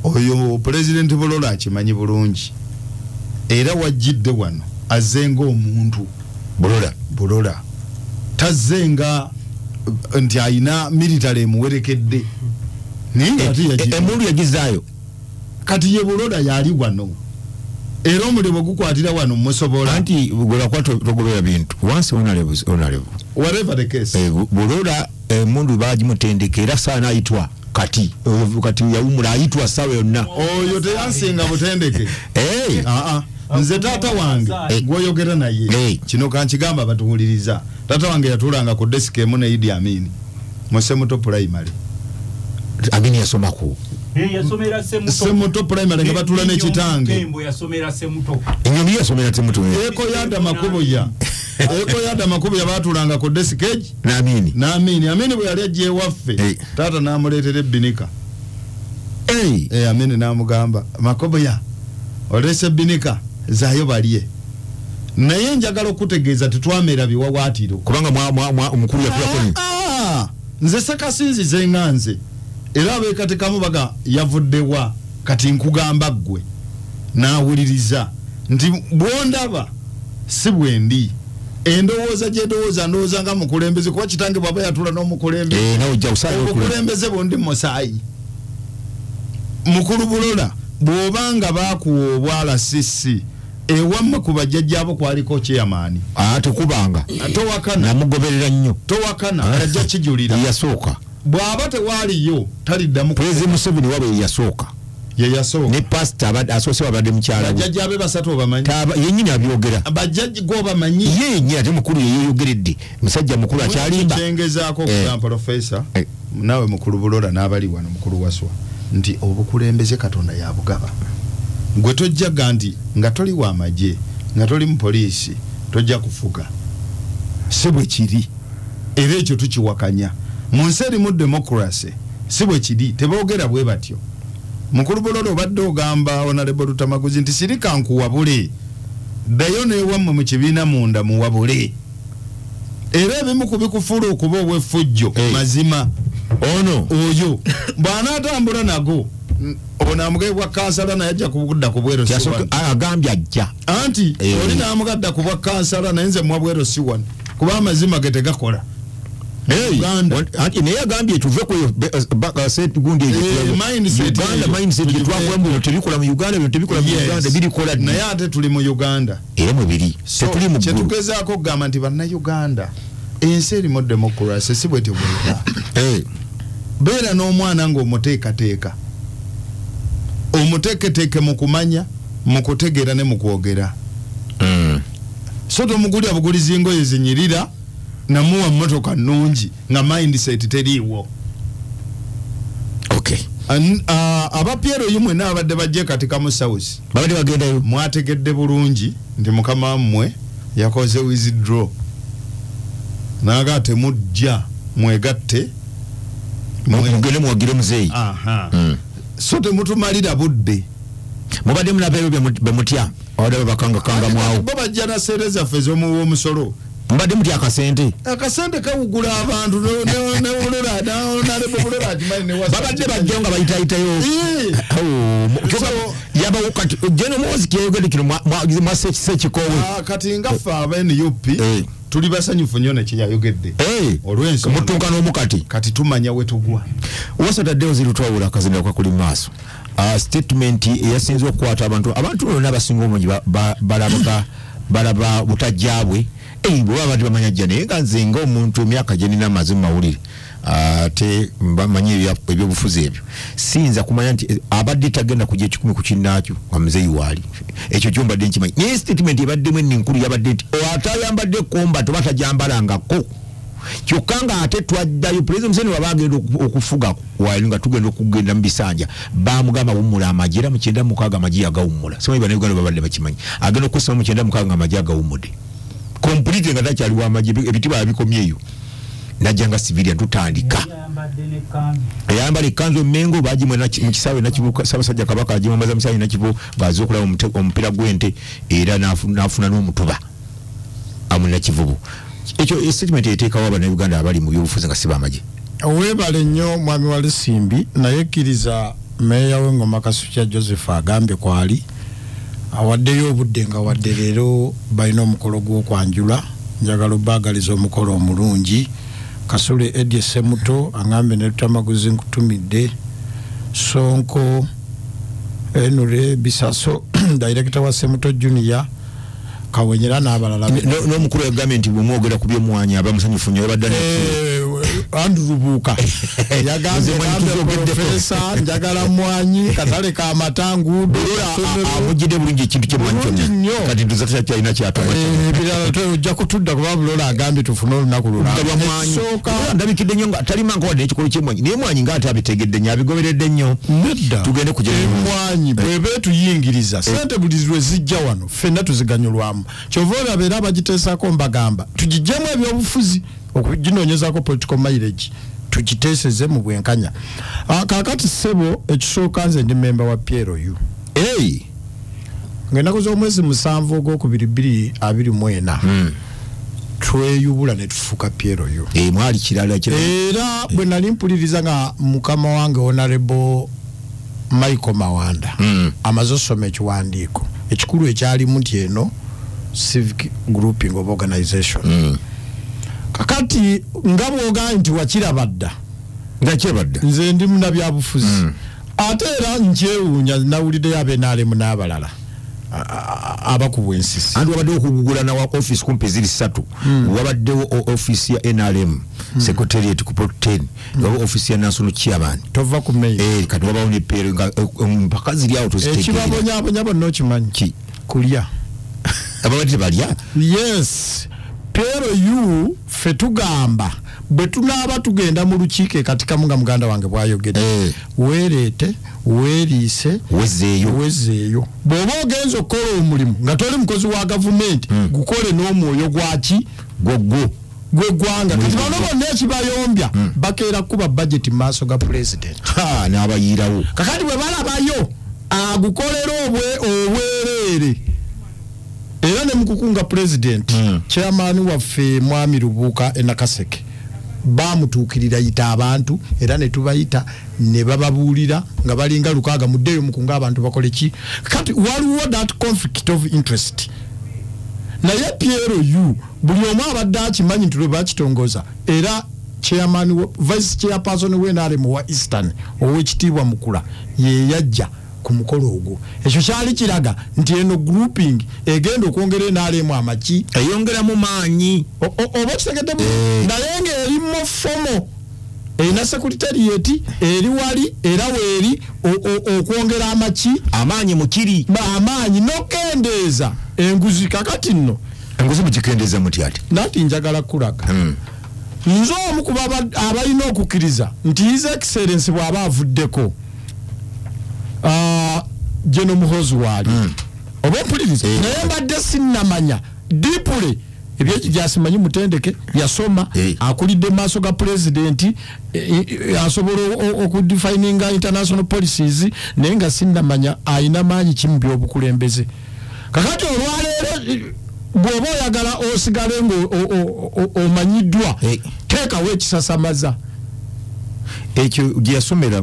oyo pulezidenti bulola akimanyi bulungi. Era wajjidde wano azze ng'omuntu bulola bulola tazze nga uh, nti ayina militale emuwerekedde. Naye emundu yagizaayo kati ye bulola yali wano era omulimu gukwatira wano musobola. Anti gwelwakuba togobera bintu once honorable honorable. Whatever the case. Eh, bu- bulola emundu bagimutendeka era saana ayitwa kati Eh, kati yawumula ayitwa sawa yonna. Oyo teyansinga butendeke Eh, Aa, nze taata wange Eh. gwoyogera naye. Eh. kino kankigamba batuwuliriza. Taata wange yatulanga ku desika emu ne idi amini mu semuto primary. Amini yasomako Eh, yasomera semuto semuto primary nga batula n'ekitange yasomera semuto enyomi yasomera temutu eko yada makubuya eko yada makubuya batulanga ku desika egi namini. N'amini. Amini bwe yali ajja ewaffe. Eh. taata n'amuleetera ebbinika. Eh, Eh, amini n'amugamba makubuya oleese ebbinika zaayo balye. Naye njagala okutegeeza tetwamera biwawaatiro kubanga mwa- mwa- mwa- omukulu yakulako ni Ah, nze sekasinzize nga nze era abeekatekamu baga yavuddewa kati nkugamba ggwe naawuliriza nti bwondaba si bwendi endowooza gyendowooza ndowooza nga mukulembeze kuba kitange bwaba yatula n'omukulembeze. Eh, bundi musaayi. Mukulu bulola bw'obanga baakuwa obwala sisi ewammwe ku bajjajjaabo kwaliko kyeyamaani aa tekubanga towakana. Namugoberera nnyo. Towakana ajja kijulira. Yeyasooka bw'aba tewaaliyo taliddamu pulezidenti museveni wabwe yeyasooka yeyasooka ne pasita asoose abadde mukyala we bajjajjaabe basatu obamanyi yenyini abyogera. Bajjajja gobamanyi ye yenyini ate mukulu yeyeyogeredde musajja mukulu akyalimba. kyengezaako Eh. okugamba profesa Eh. naawe mukulu bulola n'abali wano mukulu waswa nti obukulembeze katonda yabugaba gwe tojjaga nti nga toli wa magye nga toli mu poliisi tojja kufuga. Si bwe kiri. Era ekyo tukiwakanya mu nsi erimu demokrasi si bwe kiri teboogera bwe batyo. Mukulu bulola obadde ogamba onalebo lutamaguzi nti sirika nkuwabule ddayo newammwe mu kibiina munda muwabule era ebimu ku bikufuula okuba ow'effujjo Eh. mazima. Ono. Oyo bw'anaatambula nago ono amugabibwa kansala naye ajja kudda ku bwero agambye ajja. Anti oli namugadda ku bwa kansala naye nze mwa bwero si wano. Kuba amazima ge tegakola Hey, Uganda. wa- anti naye agambye tuve ku gundi Eh, mindset gyetwakola mu bino tebikola mu uganda bino tebikola mu uganda birikola naye ate tuli mu uganda. Era mwe biri So, tetuli mu kyetugezaako okugamba nti bannayuganda ensi erimu demokrasi si bwetyo bweta Eh, beera n'omwana ng'omuteekateeka. Omuteeketeeke mu kumanya mu kutegeera ne mu kwogera. Mm. so tomugulya bugulizi ngoye zinyirira namuwa motoka nungi nga mindset teriiwo. Okay. Ah, abapiero yu mwena abadde bajje katika mu south. Babadde bagendayo? Mwategedde bulungi nti mukama wammwe yakoze withdraw. Naga temujja mwegatte mwe- mugende muwagire muzeeyi. Aha. Mm. so temutumalira budde. Mubadde munabeero bemutya abadde babakangakanga mwawo bo bajja na sente zaffe ez'omuwa omusolo mubadde mutya akasente akasente kawugula abantu babadde bajjayo nga bayitayitayo Eh. Yabawo kati jeno mozi kyeyogedde kino mwasekikowe Ah, kati nga ffe aba nup Eh. tuli basanyufu nnyo nekyeyayogedde Olw'ensonga. mutunkana omukati kati tumanya we tugwa wasataddewo zirutwawula akazinda kwakuli mu maaso Ah, statement eyasinze okukwata abantu abantu bonna abasinga omungi ba- ba- balabaka balaba butajjabwe Eh, bwe baba tebamanya jja naye nga nze ngaomuntu emyaka gyenina maze mu mawulire ate bamanyi ebyobufuzi ebyo siyinza kumanya nti eh, abadde tagenda kujja ekikumi ku kinnaakyo wamuzeyi waali. Ekyo kyombadde nkimanyi. Naye statement ebaddemu enninkulu yabadde nti atayambadde kombato batajambalangako kyokka nga ate twaddayo pulezida museni waba agenda oku- okufuga wali nga tugenda okugenda mu bisanja bamugamba awummula amagye era mukyenda mukaaga amagye agawummula simanyi bannayuganda babadde bakimanyi. Agenda okusoma mukyenda mukaaga nga amagye agawummudde kompulite nga takyali wamagye ebitiba yabikomyeyo najja nga civilian tutandika. Eyambala ekanzu emengo bagimwe mu kisaawe nakivu sabasajja kabaka agimwambaza musaawe nakivu ngaaze okulaba omupiira gw'ente era nafu- nafuna n'omutuba. Amu nakivubu ekyo statement eteekawo abannayuganda abali mu byobufuzi nga si bamagye weebale nnyo mwami wa lisimbi naye kkiriza meeya w'engoma kasukya joseph agambye kwali awaddeyo obudde nga wadde leero balina omukolo gw'okwanjula njagala obaagaliza omukolo omulungi. Kasule edi semuto agambye ne tutamaguzi nkutumidde. Sonko enure bisaso director wa semuto junior kawenyera n'abalala n'omukulu yagambye nti bwemwogera ku byomwanya aba musanyufu nnyo yabadde andrew rubuuka yagambye Nze mwanyi nambe tuzogeddeko. profesa njagala mwanyi katale ka nguudo amugidde bulungi ekintu kyemwanyi Bulungi kyonna. Nnyo. kati ntuza takyalina kyatoma Eh, ojja kutudda kuba bulola agambye tufune olunaku Galwa mwanyi. Lulakisooka Era ndabikidde nnyo nga talimanga wadde n'ekikolo kyemwanyi naye mwanyi ngaate abitegedde nnyo abigoberedde nnyo. Nedda. Tugende ku gye- emwanyi. bweba etuyingiriza sente buli lwe zijja wano ffenna tuziganyulwamu. Kyova olaba era abagiteesako mbagamba tugijjemu ebyobufuzi okuginoonyezako political mileage tugiteeseze mu bwenkanya. Ah, kaakati ssebo ekisooka nze ndi memba wa pru Hey, ngaennaku z'omwezi musanvu ogwokubiri bbiri abiri mwena Mm. tweyubula ne tufuuka pieroyo Eh, mwali kirala era bwe nali mpuliriza nga mukama wange honorable michael mawanda Mm. amaze osoma ekiwandiiko. Ekikulu ekyalimu nti eno civic grouping of organization. Mm. Kakati nga bwogaa nti wakiraba dda nga kyebadda nze ndi munabyabufuzi. Mm. ate era nkyewuunya nawuliddeyo abenaalemu n'abalala abakubwa ensisi. Anti wabaddewo okugugulana wa office kumpi eziri ssatu. Wabaddewo o- office ya nrm secretariat ku 10 waba office ya national chairman. Tova ku mail. Eh, kati wabawo nepeero nga eh, mpaka ziri awo tozitegeera ekibabonyabonya bonna okimanyi. Ki? Kulya. Ababadde tebalya yes pero yu fe tugamba bwe tunaaba tugenda mu lukiiko ekatikamu nga muganda wange bwayogedde Eh. weereete weeriise wezeeyo bw'oba ogenza okukola omulimu nga toli mukozi wa gavumenti Mm. gukole n'omwoyo gwaki gwogwo gwegwanga kati bano bonna ekibayombya bakeera kuba budget mu maaso ga pulezidenti Ha, n'abayiirawo. Kakati bwe balabayo agukolera obwe- obwereere era ne mukukunga pulezidenti Mm. chairman waffe mwami lubuuka enakaseke bamutuukirira yita abantu era ne tubayita ne bababuulira nga balinga lukaaga muddeeyo mukunga abantu bakole ki? Kati waliwo that conflict of interest. Naye piero u buli omu abadde akimanyi nti lwe bakitongoza era chairman vice chairperson wenrm wa eastern owekitiibwa mukula yeyajja ku mukolo ogwo. Ekyo kyali kiraga nti eno grouping egenda okwongera enrm amaki. Eyongeramu maanyi. Oba kitegedde Eh. naye ngaeri mu fomo erina sekuritarieti eri wali era weeri okwongera amaki. Amaanyi mukiri amaanyi nokendeeza. Enguzi kakati nno. Enguzi mugikendeeza muti ati nati njagala kulaga. Mm. nze omu kuba aba- abalina okukkiriza nti his excellence bw'aba avuddeko ah, geno muhozi waali Mm. oba ompuliriza Eh. naye mbadde sinnamanya dipule ebyeki gyasimanyi mutendeke yasoma Eh. akulidde maaso ga pulezidenti eh, asobola okudefininga international policies naye nga sinnamanya ayina maanyi ki mu byobukulembeze kakati olwaleero bw'oba oyagala osigale ng'omanyiddwa Eh. teekawo ekisasamaza ekyo gye yasomera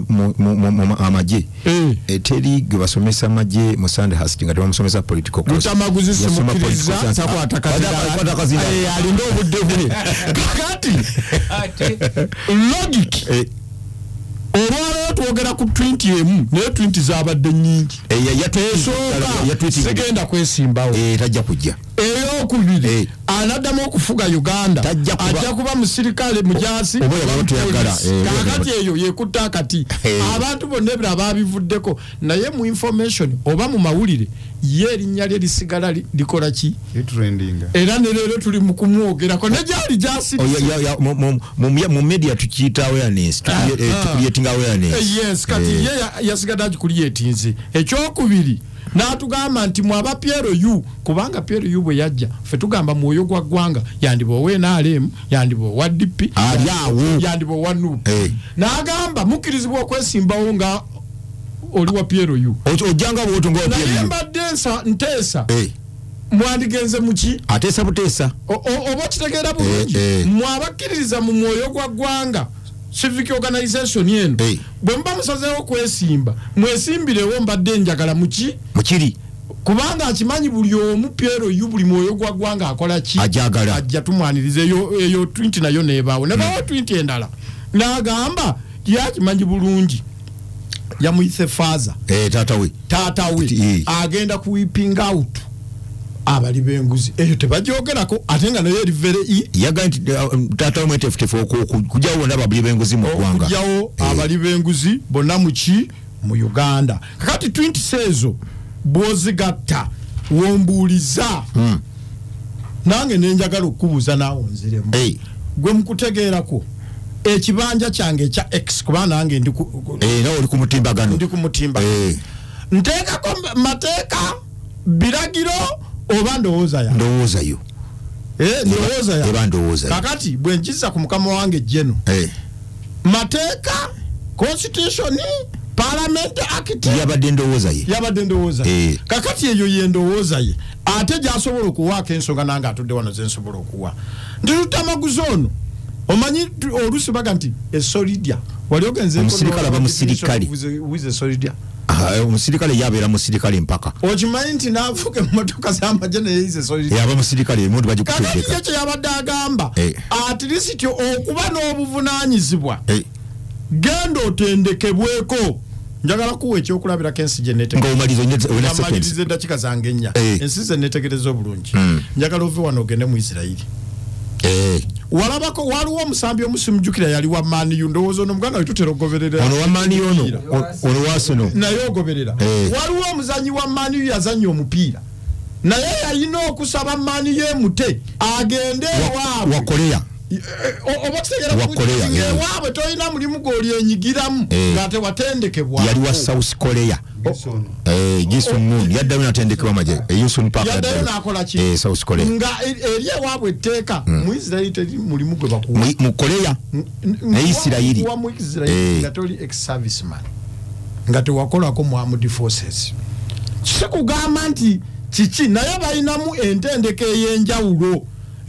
amagye. Eh. Eh, teri gwe basomesa amagye mu sandhurst nga tebamusomesa political course. lutamaguzi Yasoma simukkiriza takwata Ah, obudde bwe kakati logic. Eh, olwaleero twogera ku twinti emu naye twinti zabadde nyingi ya- ya- ya- esooka sigenda kwesimbawo. Tajja kujja eyokubiri Eh. anaddamu okufuga uganda. Ajja kuba musirikale mujasi eh, kakati eyo yekutta akati. Eh. abantu bonna ebira babivuddeko naye mu information oba mu mawulire ye erinnya lye lisigala li- likola ki? Era ne leero tuli mu kumwogerako. Ne gyali Oh, gyasirise ya- ya- ya- mu- mu- mu- mu media tukiyita awareness Ah, ah. tucreating awareness. Eh, yes kati Eh. ye ya- yasigadde agikuliyetinze. Ekyokubiri n'atugamba nti mwaba piero u kubanga piero u bwe yajja fe tugamba mwoyo gwa ggwanga yandiba owa nrm yandiba owa dp yandiba owa nup Eh. n'agamba mukkirizibwa okwesimbawo nga oli wa piero u Ojo- ojjanga bwoto nga naye wapye mbadde nsa- nteesa. Eh, mwandigenze muki ateesa buteesa. O- o- oba okitegeera bulungi? Eh, eh. mwabakkiririza mu mwoyo gwa ggwanga civic organization eno Eh. bwe muba musazeewo kwesimba mwesimbirewo mbadde njagala muki mukiri. Kubanga akimanyi buli omu piero yu buli mwoyo gwa ggwanga akola ki? Ajagala. ajja tumwaniriza eyo eyo twinti nayo nebaawo nebaawo twinti endala. N'agamba yakimanyi bulungi. Yamuyise faaza. Eh, taata we. Taata we. Eh. agenda kuwiping out abali b'enguzi. Eyo tebagyogerako ate nga nayo eri vere i yaga nti uh, um, taata we mwetefutefu oku- oku- kujawo bonna babuli b'enguzi mu ggwanga. Okugyawo Eh. abali b'enguzi bonna muki mu uganda. Kakati twinti ezo bwozigatta wombuuliza. Mm. nange nenjagala okukubuuza naawe onziremu. Eh, gwe mukutegeerako ekibanja kyange ekya x kuba nange ndi ku- eh, mutimbagano. Eh, nteekako mateeka biragiro oba ndowooza ya? Ndowoozayo Eh, ndowooza ya? Eba ndowoozayo kakati bwe nkiza ku mukama wange jeno. Eh, mateeka constitution parliament act yabadde endowooza ye. Yabadde ndowooza Eh. kakati eyo yendowooza ye ate gyasobola okuwaako ensonga nange atudde wano zensobola okuwa. Nti tutamaguzi ono. Omanyi oluusi baga nti esolidia wali ogenze Omusirikale Ah, omusirikale yabeera musirikale mpaka. Okimanyi nti naafuka emotoka z'amagye neyeyiza esolidia yaba musirikale bagikuteddeka ye kyeyabadde agamba Eh. atirisiti okuba n'obuvunanyizibwa Eh, genda otendekebweko. Njagala kuwa ekyokulabirako ensi gye netegereza. ng'omaliza olina seconds. amaliriza eddakiika zange ennya Eh. ensi ze netegereza obulungi. Mm. njagala ove wano ogende mu isirayiri. Eh, walabako waliwo omusambi omusimujjukira yali wa maniyu ndowooza ono muganda wetutera okugoberera ono wamaani ono? Ono wasono naye ogoberera. Eh. waliwo omuzanyi wa maniyu yazanya omupiira. Naye yalina okusaba maniyu emute agende ewaabwe wakoleya oba kitegera Wa Korea, ewaabwe tolina mulimu gwolyenyigiramu Eh. nga tewatendekebwa yali wa south korea. Eh, moon. Yaddayo natendekebwa maje Eh, south korea. Nga e- eri ewaabwe etteeka mu isirayiri teri mulimu gwe bakuwa. Mu- korea? Ne Isirayiri. Nkuwa mu Isirayiri Eh. nga toli ex-serviceman. Nga tewakolako mu armed forces. Sikugamba nti kiki? Naye balinamu entendeka ey'enjawulo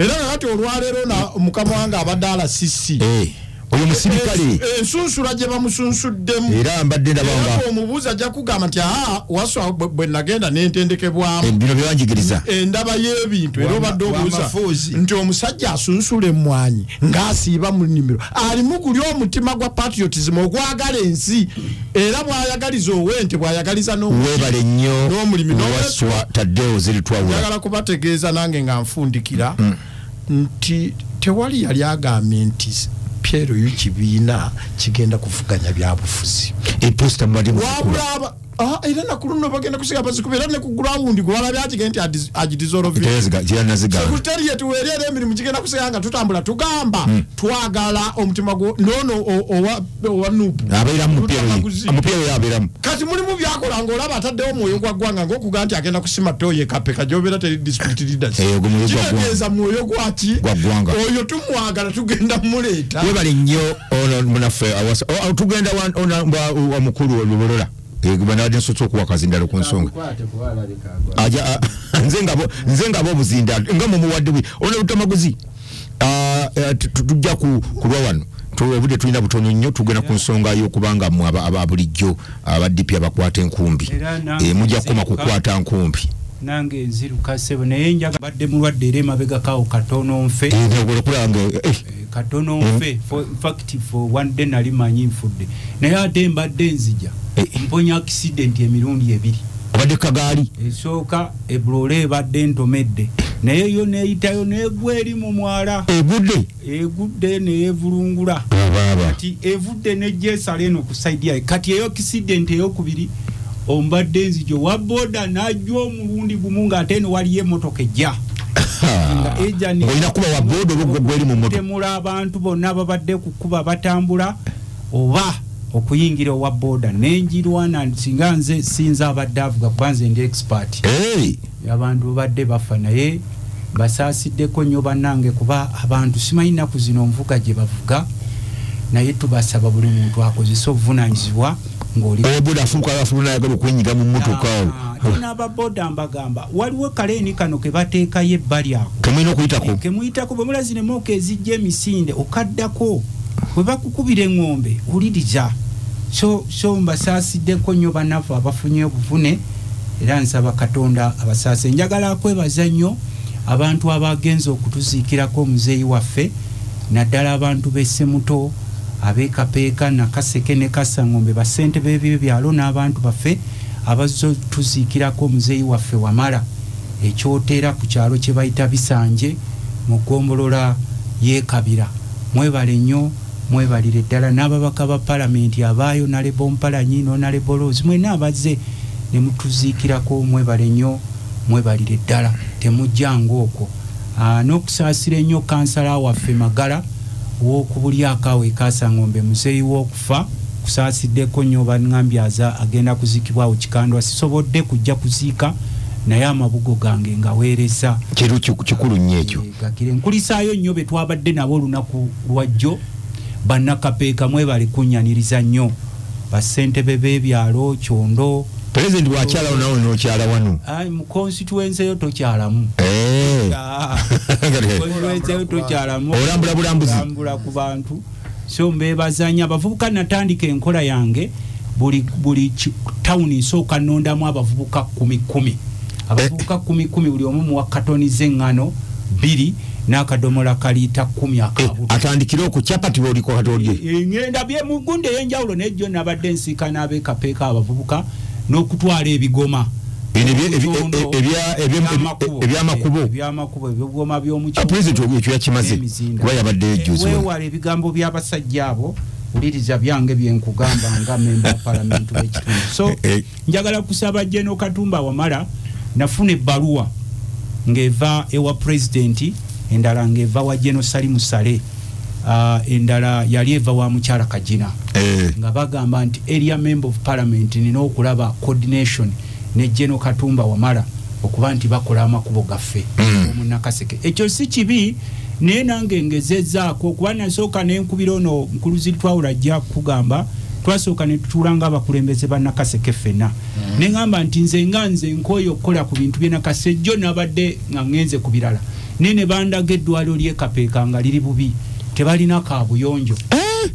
era nakati olwaleero na mukama wange abadde alasisi Eh, oyo musirikale. ensunsula gye bamusunsuddemu. Era mbadde ndaba era nga omubuuza ajja kugamba nti aa waswa bwe- nagenda nentendekebwamu eh, bino byebanjigiriza endaba y'ebintu era obadde obuuza nti omusajja asunsula emmwanyi ng'asiiba mu nnimiro. Alimu guli omutima gwa patriotism ogwagala ensi era bw'ayagaliza owente bw'ayagaliza weebale nnyo N'omulimi, n'olwekyo- waswa taddeewo ziritwawula njagala kubategeeza nange nga nfundikira nti tewali yali agambye nti pyero yo kibiina kigenda kuvuganya byabufuzi eposita ah, era nakuluno bagenda kusiga bazikuba era ne ku gulawundi gwe walabye akigenda nti kiranazigamba sekretariat weerera emirimu gigenda kusiga nga tutambula tugamba twagala omutima nono owa owa nupu abeeramu Tutamaguzi. mupiira oyo abeeramu. Kati mulimu byakola ngaolaba ataddewo omwoyo gwa ggwanga ngaokuga nti agenda kusima toyo ekapeka gyobeera teri district leaders. Ogwo mwoyo gwaki oyo tumwagala tugenda muleeta webale nnyo ono munaffe tugenda omukulu olubolola banabadde nsotse okuwa akazindalo ku nsonga. Kamukwate kuba alabika agwa. aja a- nze ngabo nze ngabo obuzindalo nga mumuwadde bwe ono lutamaguzi Ah, eh, tu- tu- tujja ku kulwa wano. Obudde tulina butono nnyo tugenda ku nsonga y'okubanga mmwe aba- bulijjo abadipi abakwata enkumbi. Eh, mujja kukoma kukwata nkumbi. Nange nziruka sebo naye njaga badde mulwadde era emabegakawo katono nfe. Okulanga Eh, katono nfe fact for one day nali manyi nfudde. Naye ate mbadde nzija Eh. mponya accident emirundi ebiri. Obadde kagaali. Esooka ebulole ebadde ntomedde. Naye yo neyitayo negwa eri mu mwala. Egudde? Egudde neyevulungula abaaba kati evudde nejjesala eno ku saidi yaye kati eyo accident eyokubiri ombadde nzijo wa boda najja omulundi gumu ngaate eno waliyo emotoka ejja olina kuba wa boda olwo gweri mu moto okutemula abantu bonna babadde ku kuba batambula oba okuyingira owa boda nenjirwana singa nze sinza abadde avuga kuba nze ndi expert. Abantu babadde bafa naye basaasiddeko nnyo bannange kuba abantu simanyi nnaku zino nvuga gye bavuga naye tubasaba buli muntu akozese obuvunanyizibwa ng'oli oboda afuuka afunayagala okwenyiga mu motoka ate n'ababoda mbagamba waliwo kaleeni kano ke bateekayo ebbali ako. Kemulina okuyitako? Kemuyitako bwe mulazinemuoka ezijja emisinde okaddako bwe bakukubira eŋŋombe wuliriza. So so mbasaasiddeko nnyo banafu abafunye obuvune era nsaba katonda abasaase. Njagala kwebaza nnyo abantu abagenza okutuziikirako omuzeeyi waffe naddala abantu b'essemuto ab'ekapeeka nakaseke ne kasaŋŋombe basente b'ebyo byalo n'abantu baffe abazze otuziikirako omuzeeyi waffe wamala. Ekyoteera ku kyalo kye bayita bisanje mu ggombolola yeekabira. Mwebale nnyo mwebalire ddala n'ababaka ba palamenti abaayo nalebo mpalanyi nonalebo loozi mwena abazze ne mutuziikirako mwebale nnyo mwebalire ddala. Temujjanga okwo n'okusaasira ennyo kansala waffe magala ow'okubulyako awo ekasaŋŋombe muzeeyi w'okufa kusaasiddeko nnyo baŋambye aza agenda kuzikibwawo kikandwa. Sisobodde kujja kuziika naye amabugo gange ngaweereza. Kikulu nnyo ekyo? Eh, nkulisaayo nnyo be twabadde nabo olunaku lwajjo. Bannakapeeka mwebale kunnyaniriza nnyo. Basentebe b'ebyalo kyondo president bwakyalawo nawe nokyala wano? Ai mu constituency eyo tokyalamu. Eh. Constituency eyo tokyalamu. Olambula bulambuzi. olambula ku bantu. So mbebazanya abavubuka natandika enkola yange buli buli tawuni nsooka nondamu abavubuka kumi kumi. Abavubuka kumi kumi buli omu muwa katoni z'eŋŋano bbiri n'akadomola kaliita kumi Eh, akabuto atandikire okucapa tibaoliko katolye? E- ngenda bye mu gundi ey'enjawulo nejjo nabadde nsiikana ab'ekapeeka abavubuka n'okutwala ebigoma. Ebyamakubo, eh, ebigoma by'omu Ah, ekyo yakimaze. Kuba yabadde Eh, ejjuzi wano. weewala ebigambo by'abasajja abo wuliriza byange byenkugamba nga memba palamenti w'ekitundu. So Eh, eh. njagala kusaba jeno katumba wamala nafuna ebbaluwa ng'eva ewa pulezidenti endala ng'eva wa jeno salimu sale. Ah, endala yali eva wa mukyala kagina. Eh, nga bagamba nti area member of parliament nina okulaba coordination ne geno katumba wamala okuba nti bakola amakubo gaffe. Mm. omunakaseke ekyo si kibi naye nange ngezezaako okuba nasooka nenkubira ono nkuluzi twawula ajja kugamba twasooka netutuula nga abakulembeze bannakaseke ffenna. Neŋamba nti nze nga nze nkooyo okukola ku bintu byenakase jjo nabadde nga ŋŋenze ku birala. Naye ne bandaga eddwaliro ly'ekapeeka nga liri bubi tebalina kaabuyonjo.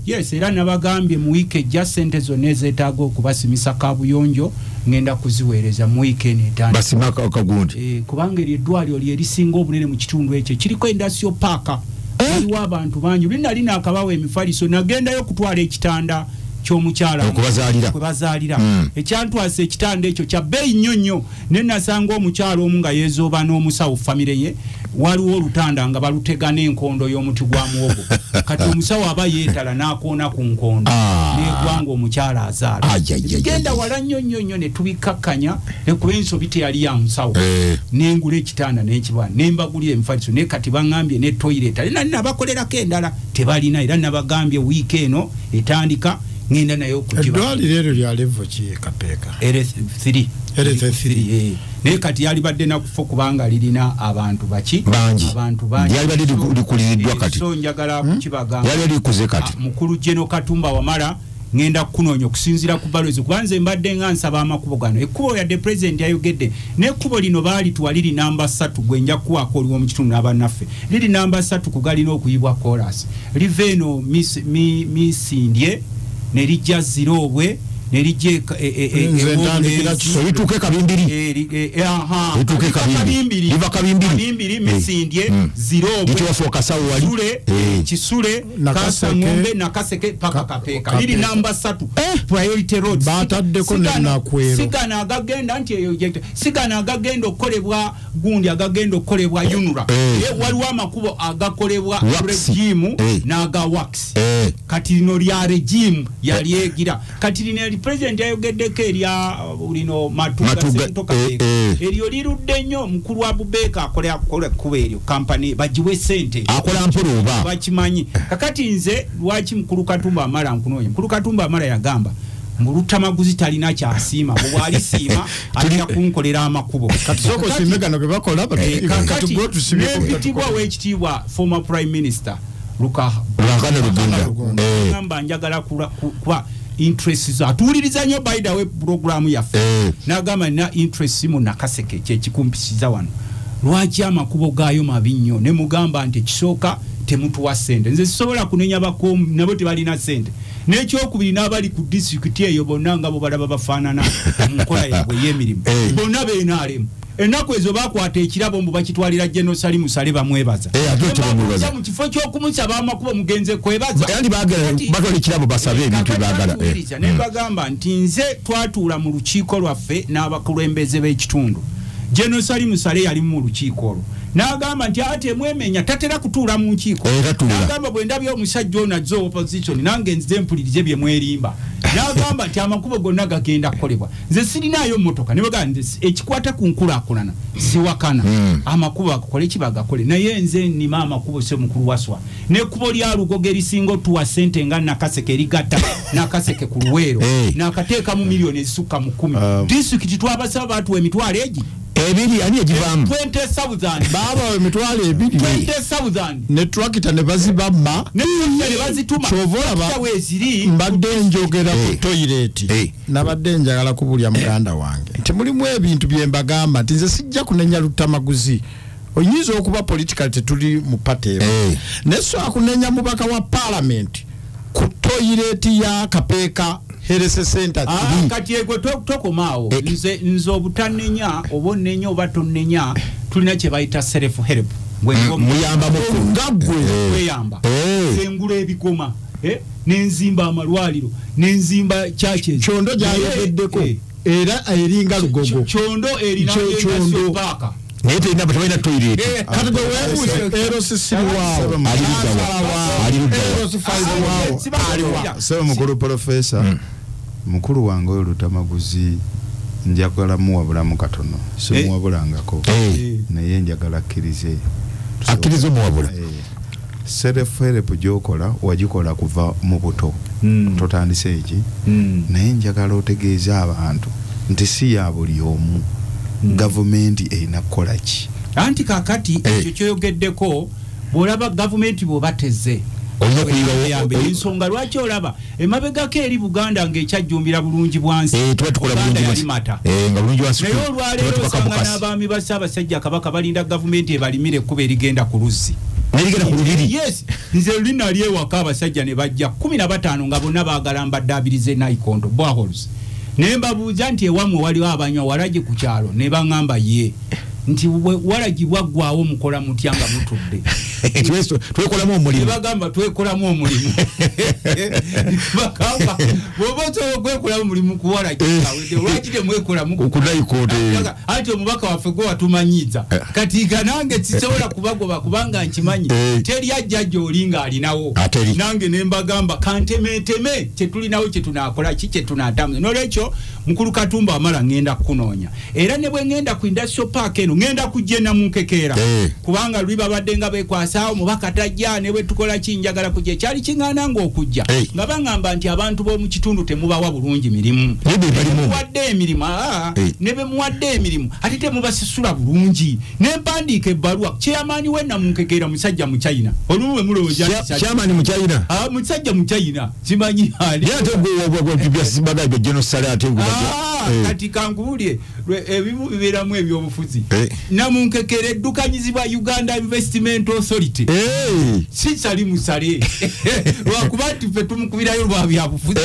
Yes era nabagambye mu wiiki ejja sente zonna ezeetaaga okubasimisa kabuyonjo ngenda kuziweereza mu wiiki eno etandika. Basima ka- kagundi. Eh, kubanga eryo eddwaliro lyerisinga obunene mu kitundu ekyo. Kiriko indasio paaka waliwo abantu bangi. Luli nali naakabawa emifaliso nagendayo okutwala ekitanda kyomukyala Okubazaalira. kwe bazaalira Mm. ekyantwasa ekitanda ekyo kya bbeeyi nnyo nnyo ne nasanga omukyala omu nga yeezooba n'omusawo famire ye waliwo olutanda nga balutega n'enkondo y'omuti gwa muwogo kati omusawo aba yeetala n'akoona ku nkondo Ah. negwanga omukyala azaala genda wala nnyo nnyo nnyo ne tubikkakkanya nekuba ensobi teyali ya musawo Eh. nengula ekitanda nekiba nembagulira emifaliso naye kati baŋŋambye ne toyireta era nali nabakolerako endala tebalina era nabagambye wiiki eno etandika ŋenda nayo okugiba eddwaliro lero lya levo ki? Kapeka. LS3 LS3. Eh. naye kati yalibadde nakufa kubanga lirina abantu baki? Bangi. abantu So, likuliziddwa eh, kati. so njagala kukibagamba yali likuze kati. Ah, mukulu jeno katumba wamala ngenda kukunoonya okusinziira ku balozi. Kuba nze mbadde nga nsaba amakubo gano. Ekkubo yadde pulezidenti yayogedde n'ekkubo lino baalituwa liri namba ssatu gwe nja kuwaako oliwo mu kitundu n'abannaffe. Liri namba ssatu ku galina okuyibwa chorus. Liva eno Mi- misindye ne ziroobwe ne lijja e- e- e- e- e- kabimbiri. e- e-. Kabimbiri, Eh. misindye kisule Eh. kisule Nakaseke. kasaŋombe nakaseke paka Ka- kapeeka liri Kapeeka. namba satu. Priority road Bataddeko ne Nakwero. sigana agagenda nti eyo eject- sigana agagenda okukolebwa gundi agagenda okukolebwa unura Eh. ye waliwo amakubo agakolebwa Wax. regimu n'aga wax. Kati lino lya regimu yalyegira kati lino eri president yayogeddeko erya uh, lino matuga Matuga, Sento eh, Kapeeka. eh. eryo lirudde nnyo omukulu wa bubeeka akola akola ekkuba eryo kampani bagiwe sente akola mpola oba bakimanyi kakati nze lwaki mukulu katumba amala nkunoonya mukulu katumba amala yagamba mbu lutamaguzi talina kyasiima bwe bwalisiima ajja kunkolera amakubo kati sooka osiime gano ge bakola Eh, kakati kati gwe tusibye nempitibwa w'ekitiibwa former prime minister lukaha lwankana lugunda Lugunda. Eh. gamba njagala kula- ku- kuba interest zo. Tuuliriza nnyo by the way programu yaffe. Eh. n'agamba nina interest mu nakaseke kyekikumpisiza wano. Lwaki amakubo gaayo mabi nnyo? Ne mugamba nti ekisooka temutuwa sente nze sisobola kunenya bakomu nabo tebalina sente n'ekyokubiri n'abali ku disitulikiti eyo bonna nga bo balaba bafaanana mu nkola yaabwe ey'emirimu. Eh. bonna beenaalemu ennaku ezo bakwata ekirabo mbu bakitwalira genosali musale bamwebaza. Eh, mu kifo ky'okumusaba amakubo mugenze kwebaza. Yandi bagala Kati- batwala ekirabo basabe ebintu Eh. Kakati ne bagamba nti nze twatuula mu lukiiko lwaffe n'abakulembeze b'ekitundu. Genosali musale yali mu lukiiko olwo n'agamba nti ate mwemenya tatera kutuula mu nkiiko. N'agamba bwe ndabye omusajja ono azza opposition nange nzize mpulirize bye mwerimba. N'agamba nti amakubo gonna gagenda kukolebwa. Nze sirinaayo mmotoka ne "Si- ekikwata ku nkulaakulana siwakana. Mm. amakubo agakole kibagakole naye nze nima amakubo se mukulu waswa nekkubo lya lugogo erisinga otuwa sente nga nakaseke erigatta nakaseke ku luweero. Eh. nakateekamu miliyoni ezisukka mu kumi Um, disitulikiti twabasaba batuwa emitwalo egi ebiri ani egivaamu 20000 babawa emitwalo ebiri. 20000 ne tractor ne bazibamma Kyova olaba- mbadde njogera ku toyireti Eh. nabadde njagala kubulya muganda wange. Nti mulimu ebintu bye mbagamba nti nze sijja kunenya lutamaguzi. Oyinza okuba political tetuli mu pate Eh. naye sobola kunenya mubaka wa palamenti ku toyireti ya kapeeka herese Ah, kati egwe to- tokomaawo Eh. nze nze obutanenya oba onnenya oba tonnenya tulina kye bayita self help. Muyamba muku nga ggwe kweyamba Eh. zengula ebigoma eh, nenzimba amalwaliro nenzimba churches. Kyondo gyayogeddeko. Eh, era eringa eh, lugogo. kyondo erina Kyo- Kyondo. paaka naye terina tebalina toyireti kati bwe weebuuze erosisiriwaawo Ali luddawa? Ali luddawa? aliwa sebe mukulu profesa mukulu wange oyo lutamaguzi njagala muwabulamu katono. Simuwabulangako Eh, naye njagala akkirize. Akkiriza omuwabula. Self help gyokola wagikola kuva mu buto. Totandise eki? Naye njagala otegeeze abantu nti si ya buli omu. Gavumenti erina kukola ki? Anti kakati Eh. ekyo kyoyogeddeko bwolaba gavumenti bwobateze Olina okuyiwa- ensonga lwaki olaba? Emabegako eri buganda ngaekyajjumbira bulungi bwansi Eh, Eh, olwaleero osanga n'abaami ba ssaabasajja kabaka balinda gavumenti ebalimira ekkuba erigenda ku luzzi. Nerigenda ku lubiri? Yes. Nze luli nali ewaka abasajja ne bajja kumi na bataano nga bonna baagala mbaddaabirize naikondo bohols naye mbabuuza nti ewammwe waliwo abanywa walagi ku kyalo? Ne baŋŋamba ye. Nti walagi bwaggwawo mukola mutya nga mutudde twekolamu omulimu. Nebagamba twekolamu omulimu. Bagamba bwoba osobola okwekolamu omulimu ku walagi awedde lwaki temwekolamu ku ku nayikondo anti omubaka waffe gwe watumanyiza. Kati ga nange sisobola kubagoba kubanga nkimanyi Eh. teri ajja gyoli ng'alinawo Ateri. nange nembagamba kantemeteme kyetulinawo kyetunakola ki kyetunatambuza nolwekyo mukulu katumba wamala ngenda kukunoonya. Era ne bwe ngenda ku industrial park eno ngenda kujja enamunkekeera Eh. kubanga luli babadde nga bekwasaawo mubaka tajja ne bwe tukola ki njagala kujja. Ekyali kiŋŋaana ng'okujja nga baŋŋamba nti abantu b'omu kitundu temubawa bulungi mirimu. Naye be balimu. muwadde emirimu aa, ne be muwadde emirimu ate temubasasula bulungi. Nempandiika ebbaluwa kyeyamaani we namunkekeera musajja mu china. Olumu bwe mulowooza nti China- kyamani mu china? Musajja mu china simanyi naye ate byasibaga byo genosale ate kati kankubulye lwe- ebimu bibeeramu ebyobufuzi. Namunkekera eddukanyizibwa uganda investment authority si sali musale. Lwakuba nti ffe tumukubirayo lwa byabufuzi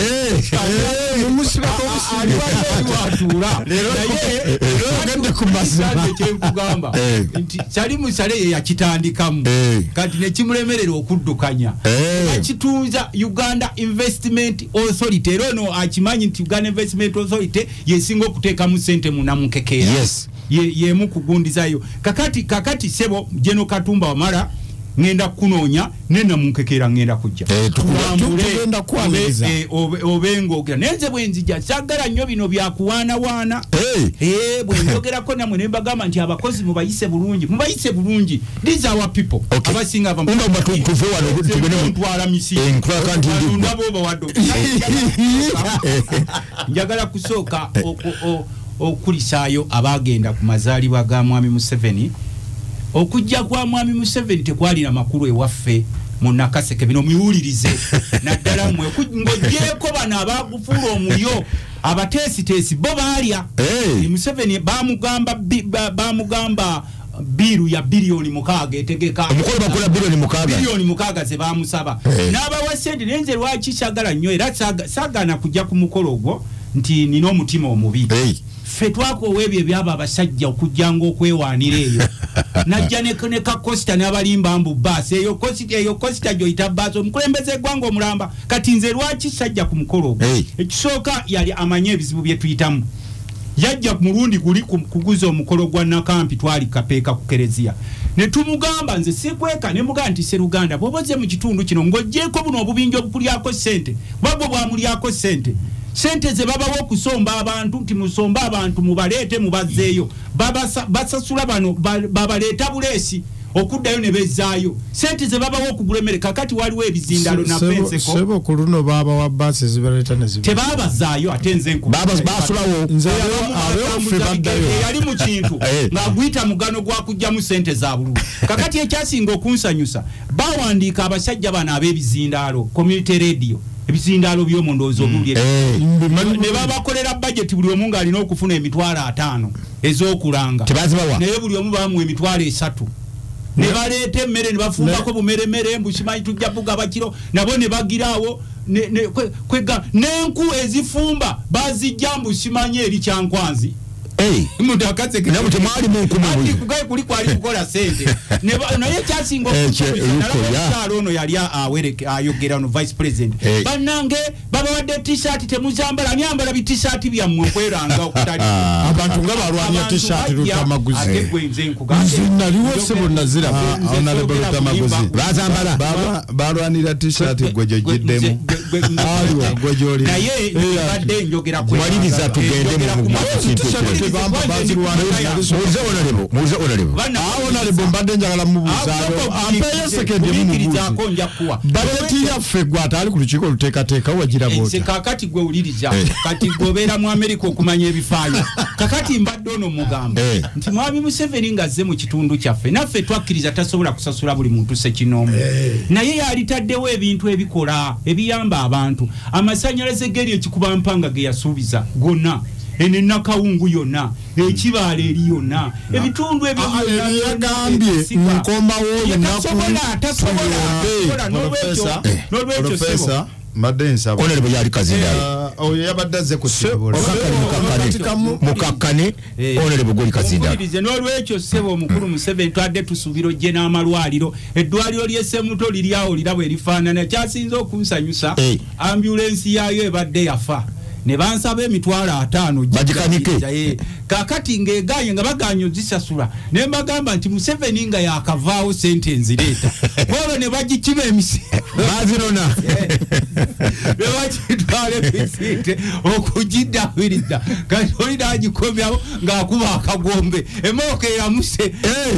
ku mazima. kyenkugamba Eh. nti sali musale ye yakitandikamu. Eh. kati nekimulemerera okuddukanya. Eh. akitunza uganda investment authority. Era ono akimanyi nti uganda investment authority yesinga okuteekamu sente munamukekeera. Yes. Ye- yemu kugundizayo kakati kakati sebo jeno katumba wamala ngenda kunoonya nenamunkekeera ngenda kujja. Eh, tukuba- Tulambule, tugenda kwaniriza. obe- eh, obe- obenga ogera naye nze bwenzija saagala nnyo bino byakuwaanawaana Eh, bwe njogerako namwe ne mbagamba nti abakozi mubayise bulungi mubayise bulungi. These are our people. Okay. abasinga ntwala misigo. Eh, bawadde. njagala kusooka oku- o- okulisaayo abaagenda ku mazaalibwa ga mwami museveni. Okujja kwa mwami museveni tekwalina makulu ewaffe mu nakaseke bino muwulirize naddala Oku- ng'ogyeko bano abagufuula omulyo abateesiteesi bo baalya. Museveni bamugamba bamugamba biiru ya biliyoni mukaaga etegeka. Omukolo bakola bilioni mukaaga? Ze bamusaba n'abawa sente naye nze lwaki sagala nnyo era saagaana kujja ku mukolo ogwo nti nina omutima omubi. Ffe twakoowa ebyo ebyaba abasajja okujjanga okwewaanira eyo. Najja ne kakosita n'abalimba mbu baasi eyo kosita eyo kosita gyoyita baasi omukulembeze eggwanga omulamba. Kati nze lwaki sajja ku mukolo ogwo? Ekisooka yali amanye ebizibu bye tuyitamu. Yajja ku mulundi guli ku- kuguza omukolo gwa nakampi twali kapeeka ku kereziya. Ne tumugamba nze sikweka ne mugamba nti seruganda bw'oba ozze mu kitundu kino ng'oggyeko buno obubinja obukulyako sente bwabwo bwamulyako sente sente ze babawo okusomba abantu nti musombe abantu mubaleete mubazzeeyo. Basasula bano ba- babaleeta buleesi okuddayo ne bezaayo sente ze babawo okugula emmere kakati waliwo ebizindalo na fenseko sebo ku luno baabawa baasi ezibaleeta tebabazaayo ate nze nku- Baba- basulawo nze Abamu abewaffe batambuza baddayo bigere, eyali mu kintu Eh. ng'aguyita mugano gwa kugyamu sente za bululu kakati ekyasinga okunsanyusa bawandiika abasajja bano ab'ebizindaalo community radio ebizindaalo by'omu ndowooza obululi Eh, ne babakolera bajeti buli omu ng'alina okufuna emitwalo ataano ez'okulanga. Naye buli omu bamuwa emitwalo esatu. Ne baleeta emmere ne bafumbako bumeremere mbusimanyi tujja bugaba kiro nabo ne bagiraawo ne- ne- kwe- kwega n'enku ezifumba bazijja mbusimanyi eri kyankwanzi Eh, Nabu temwalimu nkumu buli. kugaye kuli kwali kukola sente naye kyasinga Eh, kye- luko, ya. omukyalo ono yali ayogera no vice president Eh. bannange babawadde t-shirt temuzambala nyambala bi-t-shirt byammwe okweranga okutali abantu nga balwanya bajja, lutamaguzi naliwo sebo naziraba. Nze Ah, Honorable sogera Lutamaguzi. kulimba. bazambala Baba- balwanira t-shirt gwe gyogiddemu Aliwo, gwe gyoli naye badde njogera Maliriza tugende Eh, mu- bazirwanira. muwulize honorable honorable mbadde njagala mubuzaayo ampeeyo sekendi mumubuuzi Buliikirizaako nja kuwa baleti yaffe gwe ate ku lukiiko oluteekateeka wagira boota kakati gwe wuliriza Eh. kati gwe obeera mu amerika okumanya ebifaayo. Kakati mbadde ono mugamba Eh. nti mwami museveni ngazze mu kitundu kyaffe naffe twakkiriza tasobola kusasula buli muntu sekinoomu naye yalitaddewo ebintu ebikola ebiyamba abantu. Amasanyalaze geri ekikuba mpanga ge yasuubiza gonna eno enakawungu yonna ekibaala eri yonna ebitundu ebyo Ah, byonna ebyo byonna yagambye ebisika. nkomawo Ye olunaku tasobola tasobola tasobola. N'olwekyo Professor- n'olwekyo sebo. Professor, mbadde nsaba. Honorable yali kazindalo Ah, oyo yabadde azze ku mukakkane Eh. honorable goli Mpulirize n'olwekyo ssebo omukulu Museveni twadde tusuubira ojje n'amalwaliro. Eddwaliro ly'essemuto liri awo lirabo erifaanana. Kyasinze okunsanyusa Eh. ambulensi yaayo ebadde yafa ne bansaba emitwalo ataano Bagikanike. kakati ng'eganye nga baganye ozisasula ne mbagamba nti museveni nga yakavaawo sente enzireeta olwo ne bagikiba emise bazinona bebakitwala emisinde okugiddabiriza kati oli nagikomyawo ng'akuba akagombe. Emooka eramuse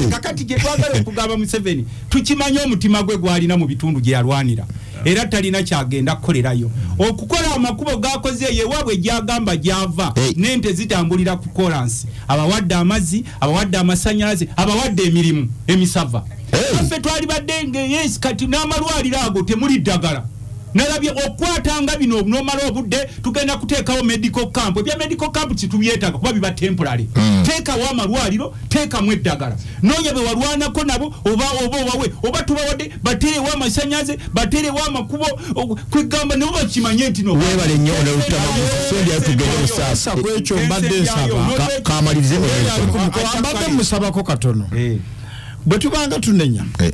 kakati gye twagala okugamba museveni tukimanyi omutima gwe gwalina mu bitundu gye yalwanira era talina kyagenda kukolerayo. Okukola amakubo gakoze yewaabwe gyagamba gyava. Nente zitambulira ku kolansi. Abawadde amazzi abawadde amasanyalaze abawadde emirimu emisava. Eh. ffe twali badde ngeyesi kati n'amalwaliro ago temuli ddagala nalabye okwatanga bino nomala obudde tugenda kuteekawo medical camp. Ebya medical camp kitubyetaaga kuba biba temporary. Mm. teekawo amalwaliro teekamu eddagala. Noonya be walwanako nabo oba oba obawe oba tubawadde baterewo amasanyaze baterewo amakubo kwegamba nabo bakimanye nti no. Webale nnyo musaasa Sa kwekyo mbadde nsaba Ka- kamalirize mbadde musabako katono. Eh. bwe tubanga tunenya Eh,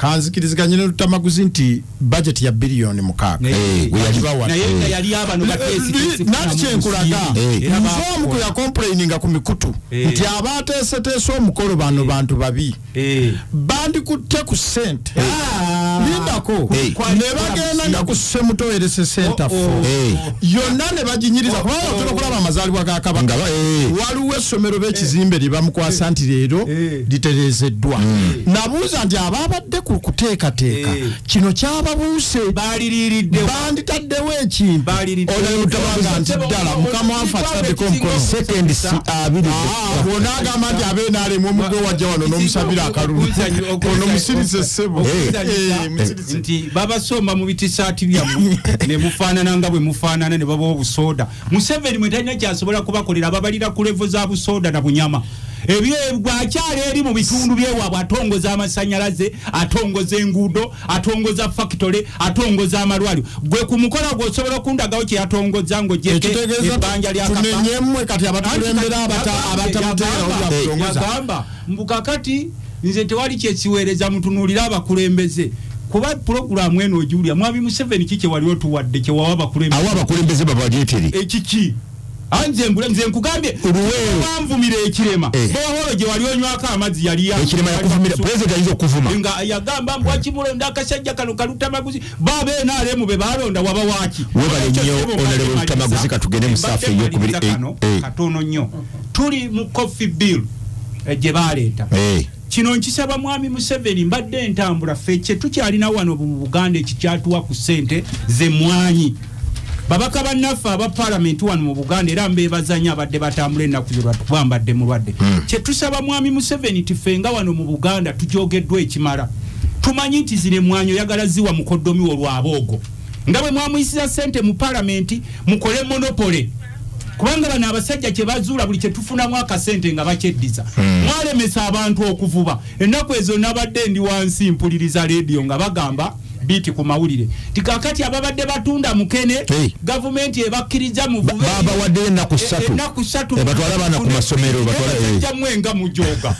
kanzikiriziganye ne lutamaguzi nti bajeti ya biliyoni mukaaga. Eh, abano nati kyenkulaga? Eh. nze omu kwe yakomplaininga ku mikutu. Eh. nti abateeseteese omukolo bano bantu babi. Bandikutte ku sente lindako Eh. ne bagenda nga ku semutowerese sentafo Eh. yonna ne baginyiriza kubanga otera okulaba amazaalibwa ga kabaka. Ba- eh, waliwo essomero b'ekizimbe lye bamukwasa nti leero Eh. litereezeddwa nabuuza nti ababadde ku kuteekateeka Eh. kino kyababuuse banditaddewo ekintu olabanga nti ddala mukama waffe ataddeko omukono seconds abiri Ah, bw'ona agamba nti abeenaalemu omugwe wajja wano n'omusabira akalulu ono musirize ssebo Eh, nti babasomba mu bitisaati byammwe ne mufaanana nga bwe mufaanana ne baba obusooda museveni mwe talina kyasobola kubakolera babalira ku levo za busooda na bunyama bwakyala eri mu bitundu byewaabwe atongoza amasanyalaze atongoza enguudo atongoza fakitole atongoza amalwaliro. Gwe ku mukola gweosobola okundagawo kyeyatongoza ng'ogyeko ekitegeeza ebbanja lya kapa tunenyemmwe kati abatukulembera abata- abatamuteera oli abutongoza yagamba mbu kakati nze tewali kyekiweereza mutunuulire abakulembeze. Kuba pulogulaamu eno ogiwulya mwami museveni ki kyewali otuwadde kyewawa abakulembeze? Abakulembeze babajeeteri ekiki nze mbula- nze nkugambye. Banvumira ekirema. Eh. bowaholo gye wali onywako amazzi yali nga yagamba mbu wakimulonda akasajja kano kalutamaguzi baba enaalemu be balonda waba waki Webale nnyo, Honorable Lutamaguzi, katugende mu saafu ey'okubiri. Eh, eh. katono nnyo. Tuli mu coffee bill gye baleeta kino nkisaba mwami museveni mbadde entambula ffe kye tukyalina wano mu buganda ekikyatuwa ku ssente zemwanyi babaka bannaffe aba palamenti wano mu buganda era mbebazanya abadde batambula ennaku zolwatubambadde mulwadde. Kyetusaba mwami museveni tifenga wano mu buganda tujogeddwa ekimala. Tumanyi nti zino emwanyi oyagala ziwa mukoddomi olwaboogo nga bwe mwamuyisiza sente mu palamenti mukole monopole. Kubanga bano abasajja kyebazuula buli kyetufunamu akasente nga bakyeddiza mwalemesa abantu okuvuba. Ennaku ezo nabadde ndi wansi mpuliriza lediyo nga bagamba biti ku mawulire. Tikakati ababadde batunda mukene Hey. gavumenti ebakkiriza muvube babawaddeyo ennaku ssatu. ennaku ssatu Eh, batwale abaana ku masomero batwale eh. mwenga mujoga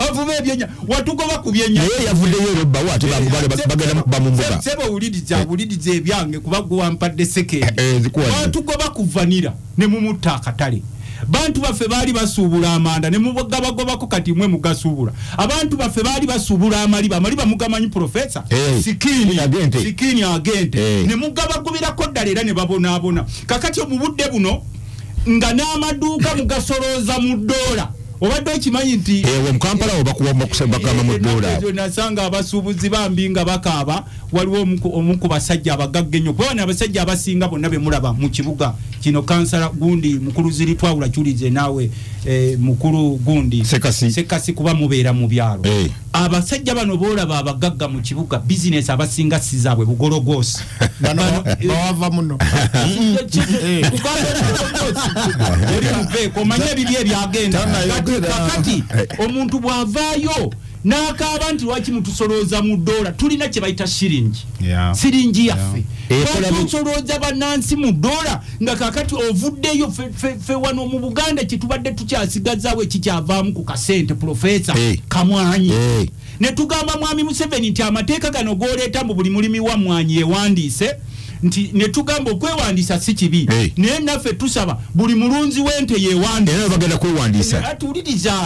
bavuba ebyenya watugoba ku byenya naye yavuddeyo olwebbawo ate bamugale bagenda bamumbuga sebe owuliriza awuliriza ebyange kuba gwe wampadde sekendi Eh, eh, zikuwadde. bantugoba ku vanira ne mumutta akatale bantu baffe baali basuubula amanda ne mugabagobako kati mwe mugasuubula. Abantu baffe baali basuubula amaliba amaliba mugamanyi profesa sikini agente. ne mugabagobirako ddala era ne babonaabona. Kakati mu budde buno nga n'amaduuka mugasolooza mu ddoola obadde okimanyi nti ewo mukampala wo bakuwa bakama mu ddoola ezo nasanga abasuubuzi bambi nga bakaaba waliwo omu ku- basajja abagagga ennyo kubana abasajja abasinga bonna bemulaba mu kibuga. Kino kansala gundi mukulu ziri twawula kyulize naawe eh, mukulu gundi Sekasi. sekasi kuba mubeera mu byalo. Eh. abasajja bano boolaba abagagga mu kibuga bizinesi abasinga si zaabwe eh, bawava muno. Omanye ebibi ebyagenda. Kakati omuntu bw'avaayo n'akaaba nti lwaki mutusolooza mu ddoola tulina kye bayita shiringi Yeah. siringi yaffe bu- batusolooza bannansi mu ddoola nga kakati ovuddeyo fe- fe fe wano mu buganda kyetubadde tukyasigazaawo ekikyavaamu ku kasente profesa Eh. kamwanyi Eh. ne tugamba mwami museveni nti amateeka gano goleeta mu buli mulimi wa mwanyi yewandiise nti ne tugamba okwewandiisa si kibi. Naye naffe tusaba buli mulunzi w'ente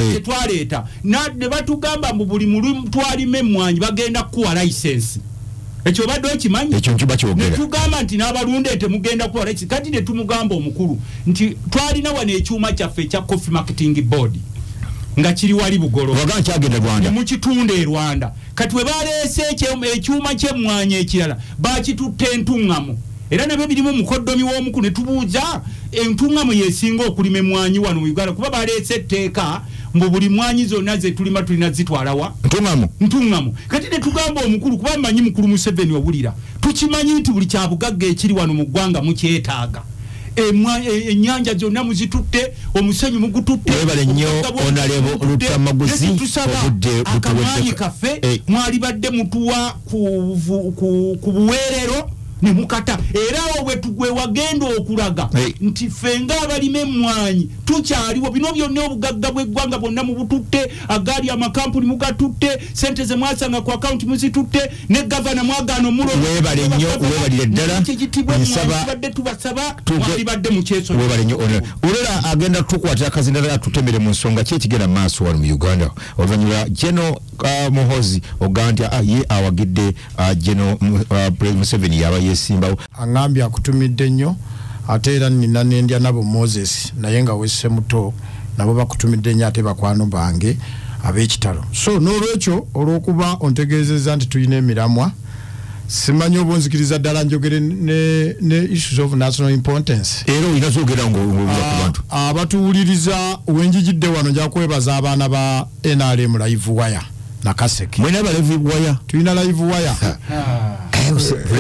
Eh. tetwaleeta. Ne batugamba mbu buli mulu twalima emmwanyi bagenda kukuwa layisensi ekyo obadde okimanyi? Ekyo nkiba kyogera. Netugamba nti n'abalunde temugenda kukola eki kati netumugamba omukulu nti twalina wano ekyuma kyaffe ekya coffee marketing board nga kiri wali bugolo. Obaga nkyagenda rwanda? Mukitunda e rwanda. Kati we baleese ekyuma kyemmwanyi ekirala bakitutta entuŋŋamu era nabyo birimu mukoddomi w'omukulu ne tubuuza entuŋŋamu yesinga okulima emmwanyi wano mu uganda? Kuba baleese etteeka mbu buli mwanyi zonna zetulima tulina zitwalawa ntuŋŋamu kati netugamba omukulu kuba mmanyi mukulu museveni owulira tukimanyi nti buli kyabugagga ekiri wano mu ggwanga mukyetaaga ennyanja zonna muzitutte omusenyu mugututte Webale nnyo, mugututte. Lutamaguzi, obudde akamanyi kaffe Eh. mwalibadde mutuwa ku buweerero ne mukata. Era awo bwe wagenda okulaga nti ffe ng'abalima emmwanyi tukyaliwo bino byonna obugagga bw'eggwanga bwonna mubututte agaali amakampuni mugatutte sente ze mwasanga ku akawunti muzitutte ne gavana mwagaana omulo Weebale nnyo, weebalire ddala. Nsaba- badde tubasaba mwalibadde mu kyeso webale nnyo. olera agenda tukwatira akazindala tutemere mu nsonga. Ki ekigenda mu maaso wano mu uganda? Oluvannyuma geno uh, muhozi ogaa nti ah, ye awagidde uh, geno uh, museveni yaba yesimbawo. Aŋambye akutumidde nnyo ate era nina nendya nabo moses naye nga wesse muto nabo bakutumidde nnyo ate bakwano bange ab'ekitalo. So n'olwekyo olw'okuba ontegeezezza nti tulina emiramwa simanyi oba onzikiriza ddala njogere ne, ne issues of national importance. Era olina zogera ngaobuza ku bantu. Ah, abatuwuliriza wenjigidde wano nja kwebaza abaana ba nrm live wire nakaseke mwena abalevu waya. Tulina live wire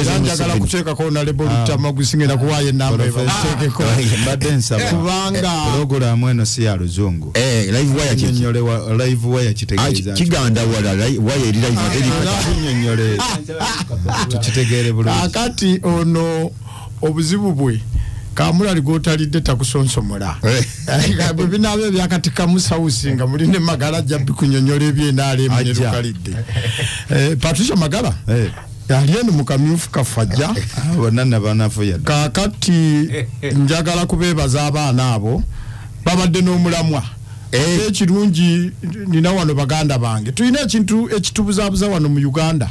era njagala kuteekako nalebo lutamagusi ngenda kuwaayo enamba ebateekeko mbadde nsaba. Kubanga pulogulaamu eno si ya luzungu. Live waya kiki? Nyonyole wa- live waya Ah, kitegeeza ki- kiganda wala waya eri live akati ono obuzibu bwe kamulali gotalidde takusonsomola. Eh. bwe binaaba ebyakati kamusawusi nga mulina emagala jjabbi kunyonyola ebyenaalemu Ajja. nelukalidde Eh, patricia magala? Eh, yali eno mu kamyufu kafajja. Ah, kakati njagala kubeebaza abaana abo babadde n'omulamwa. Eh. ekirungi nina wano baganda bange tulina ekintu ekitubuzaabuza wano mu uganda.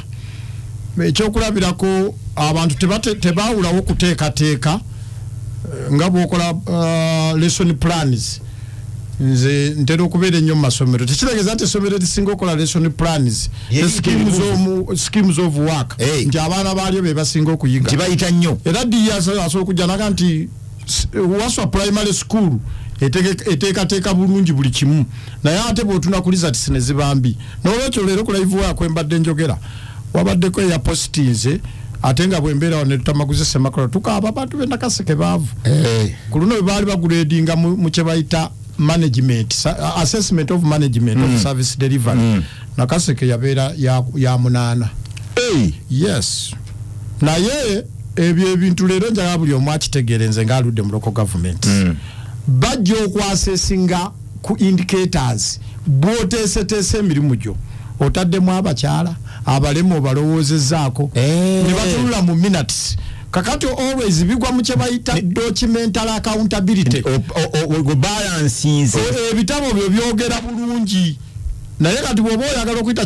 Ekyokulabirako abantu tebaawulawo kuteekateeka. eh, nga bwokola uh, lesson plans. Nze ntera okubeera ennyo mu masomero. Tekitegeeza nti essomero erisinga okola lesson plans schemes of work. Nti abaana baalyo be basinga okuyiga. Kibayita nnyo. Era ddi asobola okujja naga nti waswa primary school eteekateeka bulungi buli kimu. Naye ate bwotuna ku results ne ziba mbi nolwekyo leero ku live wako embadde njogera wabaddeko eya postinze ate nga bwembeera wano netutamaguze semakola tukaaba abantu bendakaseke baavu. Eh, ku luno bwe baali baguledinga mu kye bayita management assessment of management Mm. of service delivery. Nakaseke yabeera ya- ya munaana. Eh, yes. Naye ebyo ebintu leero njagala buli omu akitegeere nze ngaaludde mu local government. Mm. bajja okwasesinga ku indicators bwoteeseteese emirimu gyo otaddemu abakyala abalemu obalowoozezaako Eh. ne batunula mu minutes. Kakati always bigwa mu kye bayita documental accountability. Ebitabo byo byogera bulungi. Naye kati bwoba oyagala okuyita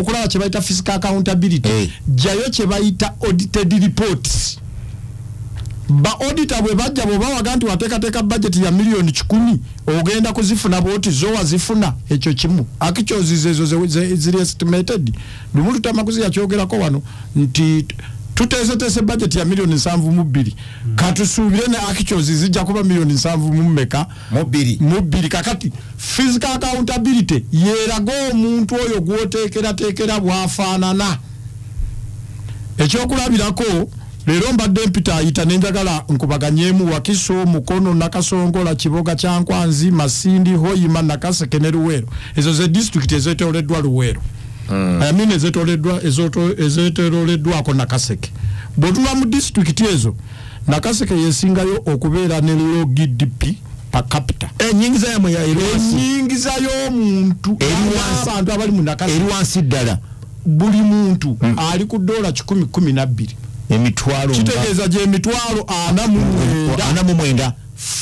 okulaba kye bayita physical accountability Eh. jjayo kye bayita audited reports ba auditor bwe bajja bwoba waga nti wateekateeka budget ya miliyoni kikumi ogenda kuzifuna bwoti zo wazifuna ekyo kimu. Akicyozizo ezo ziri estimated? Lumu lutamaguzi yakyogerako wano nti tuteeseteese budget ya miliyoni nsanvu mu bbiri. Katusuubire ne akicyozi zijja kuba miliyoni nsanvu mu mmeka? Mu bbiri. Kakati physical accountability yeraga omuntu oyo gwoteekerateekera bwafaanana. Ekyokulabirako leero mbadde mpita ayita nenjagala nkubaganyemu wakiso mukono nakasongola kiboga kyankwanzi masindi hoyima nakaseke ne luweero ezo ze disitulikiti ezetoleddwa luweero. Amin ezetololeddwako nakaseke. Bwotula mu disitulikiti ezo nakaseke yesingayo okubeera ne low gdp pa capita. Enyingiza yamwe enyingiza y'omuntu. Abantu abali mu nakaseke. Eri wansi ddala. Buli muntu ali ku dola kikumi kumi nabbiri emitwalo kitegeeza mu mwenda. Ana mu mwenda.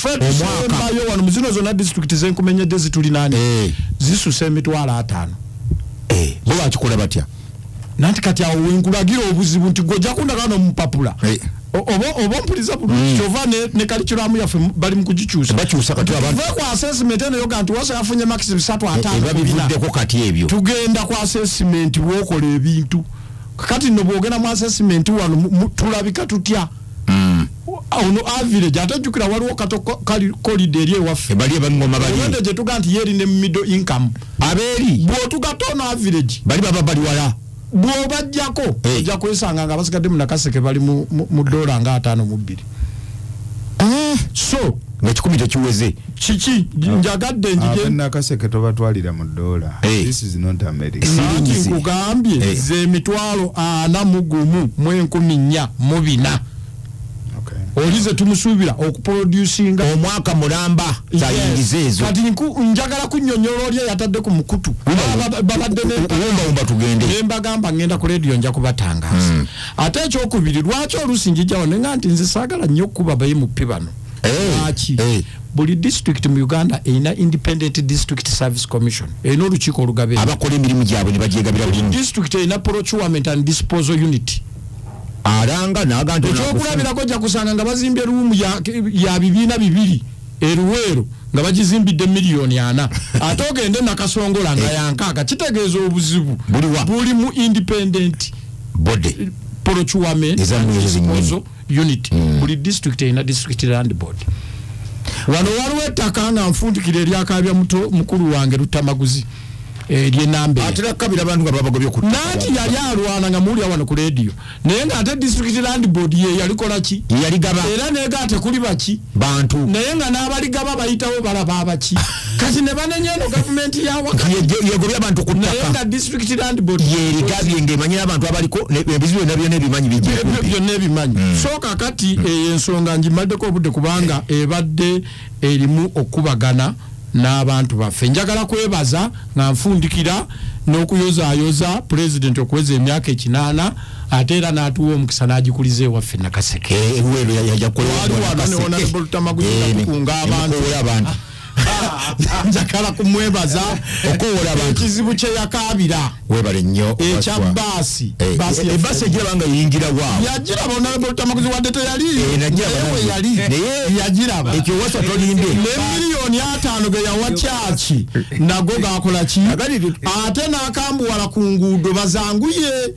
Tusembayo wano mu zino zonna disitulikiti zenkumenyedde zitulinaani Eh. zisusa emitwalo ataano. Eh, bo bakikola batya? Nanti kati awo wenkulagira obuzibu nti gojja kundagano mupapula Eh. Oba mpuliriza bulungi kyova ne- kalikiramu yaffe bali mu kugikyusa. Bakyusa kati abantu. Tuve ku assessment eno yoga nti wasa yafunye makisi bisatu ataano tugenda ku assessment bwokola ebintu kakati nno bwogenda mu assessment wano tulabika tutya? Mm. ono average ate jjukira waliwo kato kolide eri ewaffe. Ebali abangoma olwende bali gye tuga nti yeeri ne middle income. Abeeri. Bw'otugatta ono average bali baba bali wala. Bw'obajjako ojja kwesanga nga basigadde mu nakaseke bali mu dola nga ataano mu bbiri so nga kikumi tekiweze. Kiki? Njagadde njije abenakaseke tobatwalira mu dola this is not america. Nanti Siringi. nkugambye zemitwalo ana mu gumu mu enkumi nnya mu bina okay. oli ze tumusuubira okuproducinga omwaka mulamba zayingiza ezo. Kati njagala kunyonyola oli eyatadde ku mukutu. Baba- babadde ne- wumbawumba tugende. Nembagamba ngenda ku rediyo nja kubatangaza ate ekyokubiri lwaki oluusi njijjawo nenga nti nze saagala nnyo okukuba bayimupi bano. Eh, lwaki? eh. buli district mu uganda erina independent district service commission. Erina olukiiko olugabira. Abakola emirimu gyabwe ne bagyegabira bulungi district erina procurement and disposal unit alanga naga nti ekyokulabirako ojja kusanga nga bazimbye ruumu ya- ya bibiina bibiri eruweero nga bagizimbidde miliyoni ana. Ate ogende nakasongola nga yankaaga kitegeeza obuzibu. Buli mu independent bode procurement Eza and mu ezo zennyini. disposal unit buli district erina district land board. Wano waliwo ettaka nga nfundikira eryakabya muto mukulu wange lutamaguzi eryenambe ate nakabira abantu nga babagobye ku nanti yali alwana nga muwulira wano ku rediyo naye ng'ate district land board ye yalikola ki? Yaligaba. Era neega tekuli baki bantu. Naye nga n'abaligaba bayitawo balaba abaki kati ne banenya eno gavumenti yawaka Ye- yegobye abantu ku naye ttaka nga district land board yerigabye ngaemanyira abantu abaliko ebizibu byonna byonna ebimanyi byonna ebimanyi. So kakati eyo ensonga ngimaddeko obudde kubanga ebadde erimu okubagana n'abantu baffe njagala kwebaza nga nfundikira n'okuyozaayoza pulezidenti okuweza emyaka ekinaana ate era n'atuwa omukisa n'agikuliza ewaffe nakaseke Eh, eweero yajja wali wano ne honorable Tamaguzi natukunga abantu. Njagala kumwebaza ekizibu kye yakabira webale nnyo. Ekya baasi Eh, Baasi eh, yaffe. baasi egiraba nga yingira waawo yagiraba onalebo lutamaguzi wadde teyali. Eh, najiraba naye we nange. yali. Naye- yagiraba. ekyo waswa tolinde ne miliyoni ataano ge yawa kyaki? Nago gakola ki? Ate n'akambuwala ku nguudo bazanguye.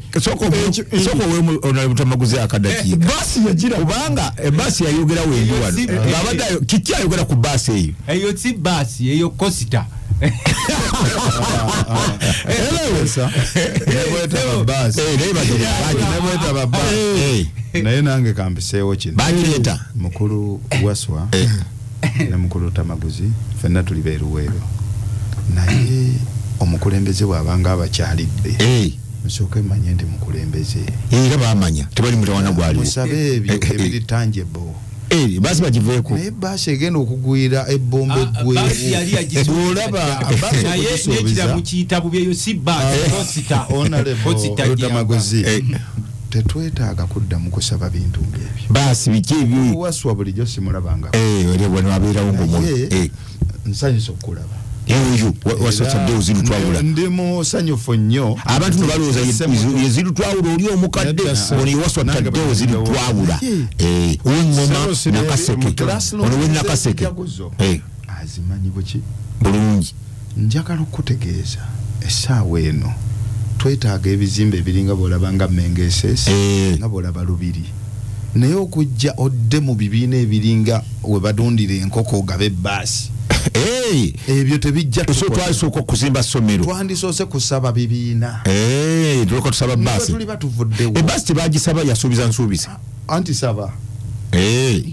Owemu onalebutamaguzi akadakiika baasi yagiraba. Kubanga ebaasi yayogera wendi wano. Ngaabadde kiki ayogera ku baasi eyo? Eyo si baasi eyo kosita. Naye nange kampiseewo kino. Bakireeta mukulu waswa Eh. ne mukulu tamaguzi fenna tuli beeruweero naye omukulembeze bw'abanga abakyalidde musooke manye nti mukulembeze. Era bamanya tebali mutawana gwaliwo. Musabe ebyo Eh, eh, ebiri tangible baasi bagiveeko. Naye baasi egenda okugwira ebbomba si tetwetaaga kuddamu kusaba bintu baasi biki ebyo waswa bulijjo abeerawo naye nsanyusa okulaba eyo wasatadde ozirutwawula ndi musanyufu nnyo abantu ne balowooza yezirutwawula oli omukadde ono ewaswa nange taddewo bwe zirutwawula Ye. owengoma Sero nakaseke. ono we nakaseke. Ejaguzo. Eh, azimanyi buki bulungi. Njagala okutegeeza essaawa eno. Twetaaga ebizimbe ebiringa bwolaba nga mengeesesi Eh. nga bwolaba lubiri. Naye okujja odde mu bibiina ebiringa we badundira enkoko ogabe ebbaasi ebyo tebijja so tukola. twalisooka okuzimba ssomero. Twandisoose kusaba bibiina tulyoka tusaba baasi ebaasi tebagisaba yasuubiza nsuubizi anti saba.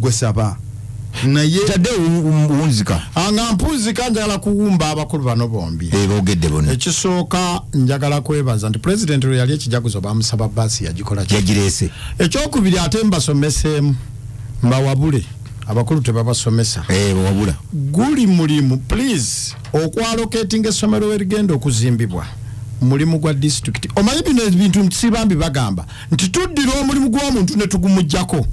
Gwe saba. Naye taddewo wunzika nga mpunzika njagala kuwumba abakulu bano bombi. Boogedde bonna. Ekisooka njagala kwebaza nti pulezidenti lwe yali ekijaguzo bamusaba baasi yagikola yagireese. Ekyokubiri ate mbasomeseemu mbawabule abakulu tebabasomesa. Eh, bwewabula guli mulimu please okwaloketinga essomero werigenda okuzimbibwa mulimu gwa disitulikiti omanyi bino ebintu nsibambi bagamba nti tuddira omulimu gw'omuntu ne tugumugjako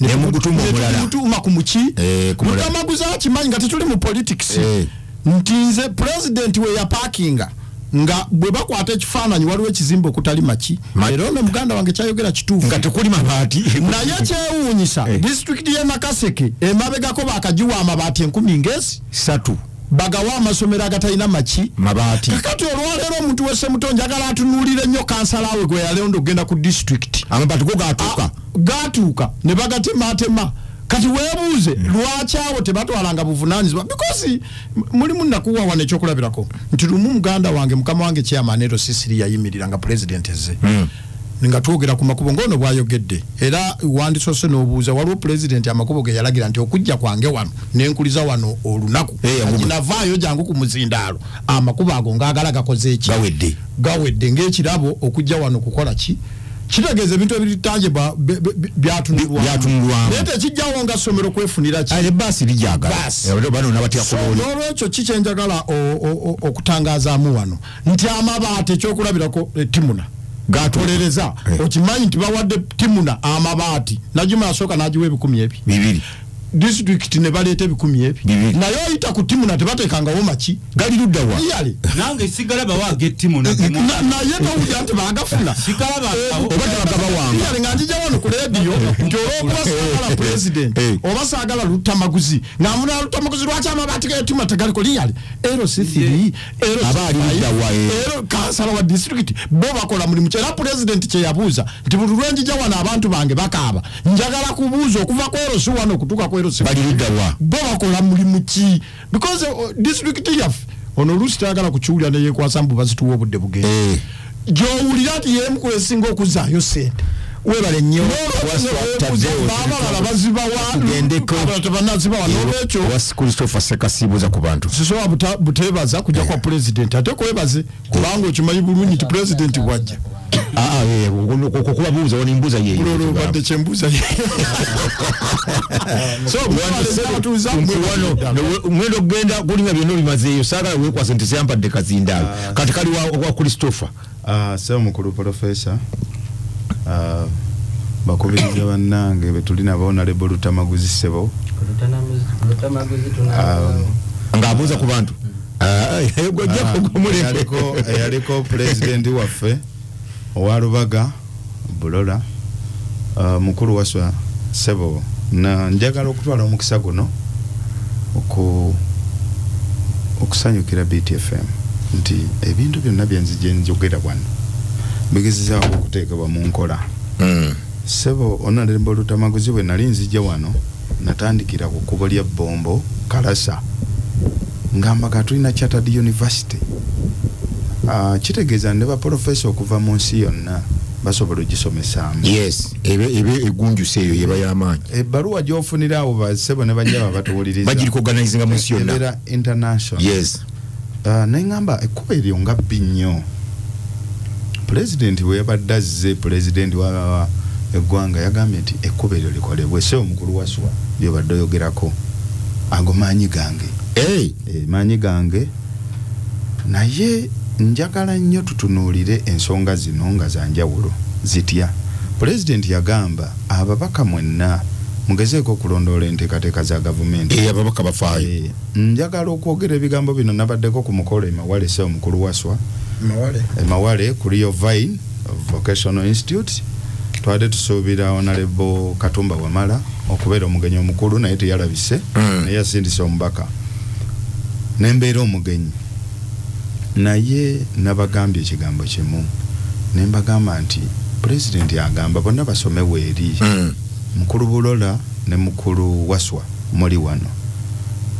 Ne mugutuma omulala. mutuma ku muki? Eh, mutamaguza akimanyi nga tetuli mu politics. Eh. nti nze pulezidenti we yapakinga nga bwe bakwata ekifaananyi waliwo ekizimbe okutali maki. Ma- era ono muganda wange kyayogera kituufu. Nga tekuli mabaati. Naye kyewuunyisa Eh. disitulikiti y'e nakaseke emabegako bakagiwa amabaati enkumi ngesi. Satu. Bagawa amasomero agatalina maki. Mabaati. Kakati olwaleero omuntu wesemuto njagala atunuulire nnyo kansala we gwe yalonda okgenda ku disitulikiti. Amabaati go gatuuka gatuuka ne bagatematema kati weebuuze lwaki awo tebatwalanga buvunanyizibwa because mulimu nakuwa wano ekyokulabirako. Nti lumu muganda wange mukama wange kyamanero sisiri yayimirira nga pulezidenti eze. Nga twogera ku makubo ngaono bwayogedde. Era wandisoose n'obuuza waliwo pulezidenti amakubo ge yalagira nti okujja kwange wano nenkuliza wano olunaku. Yaguma. kinavaayo jangu ku muzindaalo. Amakubo ago ngaagala gakoze eki gawedde. Ng'ekirabo okujja wano kukola ki kitegeeza ebintu ebiritange byatunulwamu Byatunulwamu. naye tekijjawo nga ssomero kwefunira ki? Ale baasi lijagala Baasi. bano nabatya So, kulooli n'olwekyo ki kyenjagala o- o- o- okutangazaamu wano? Nti amabaati ekyokulabirako eh, timuna. Gatolereza Eh. okimanyi nti bawadde timuna amabaati. Najuma yasooka nagiwa ebikumi ebi bibiri disitulikiti ne baleeta ebikumi ebi naye oyita ku timuna tebateekangawo maki gali luddawa naye towulira nti bagafuna ba- oba tebagabawanga nga njija wano ku leediyo nti olwokuba saagala pulezidenti Eh. oba saagala lutamaguzi ng'amuna lutamaguzi lwaki amabaati getima tegaliko liyale ero c3 ero Aba ali C5, luddawa, eh. ero kansala wa disitulikiti bo bakola mulimu era pulezidenti kyeyabuuza nti buli lwenjija wano abantu bange bakaaba njagala kubuuza okuva ku erosi wano okutuuka luddawa bo bakola mulimu ki? Because uh, disitulikiti yaffe ono oluusi tayagala kukiwulira neyekwasa mbu bazituwa obudde bugenda Eh, gyowulira nti yemu esinga okuzaayo sente webale nnyo abalala bazibawa Tugendeko. abalala tebanazibawa nolwekyo was christopher sekasiibuza ku bantu. Sisobola buteebaza kujja kwa pulezidenti ate kwebaze kubanga okimanyi bulungi nti pulezidenti bwajja. Ah, ah, eh, okwo kubabuuza wanimbuuza olwo badde kyembuuza ngenda okugenda kulinga byonna obimazeeyo saagala weekwasa nti seyampadde kazindaalo. Kati kali wa- christopher? Ah, sebo mukulu profesa ah, bakubiriza bannange betuli nabo honorable lutamaguzi sebo Ah, ng'abuuza ku bantu. Eyaliko eyaliko pulezidenti waffe owa lubaga bulola. Uh, mukulu waswa sebo na njagala okutwala omukisa guno oku okusanyukira btfm nti ebintu byonna byenzije njogera wano bigezezaako okuteekebwa mu nkola. Mm. sebo onalebo lutamaguzi bwe nali nzija wano natandikira ku kkubo lya bombo kalasa. Ngamba tulina chartered university. Uh, kitegeeza ne baprofesa okuva mu nsi yonna basobola ogisomesaamu yes ebe ebe egunjusa eyo yeba y'amaanyi ebbaluwa gyofunira abo basebo ne bagiriko organizinga mu nsi yonna. International. Yes. Uh, neŋŋamba ekkuba eryo nga bbi nnyo pulezidenti bwe yabadde azze pulezidenti wa wa- eggwanga yagambye nti ekkuba eryo likolebwe se omukulu wa swa byobadde oyogerako ago maanyi gange. Hey. e, maanyi gange. Naye njagala nnyo tutunuulire ensonga zino nga zanjawulo zitya. Pulezidenti yagamba ababaka mwenna mugezeeko okulondoola enteekateeka za gavumenti. Eh, ababaka bafaayo. Eh, njagala okwogera ebigambo bino nabaddeko ku mukolo emawale se omukulu waswa mawale. Emawale ku rio vine vocational institute. Twade tusuubira honorable katumba wamala okubeera omugenyi omukulu naye teyalabise Mm. naye yasindisa omubaka. Nembeera omugenyi. Naye nabagambye ekigambo kimu. Nembagamba nti pulezidenti agamba bonna basome weeri Mm. mukulu bulola ne mukulu waswa muli wano.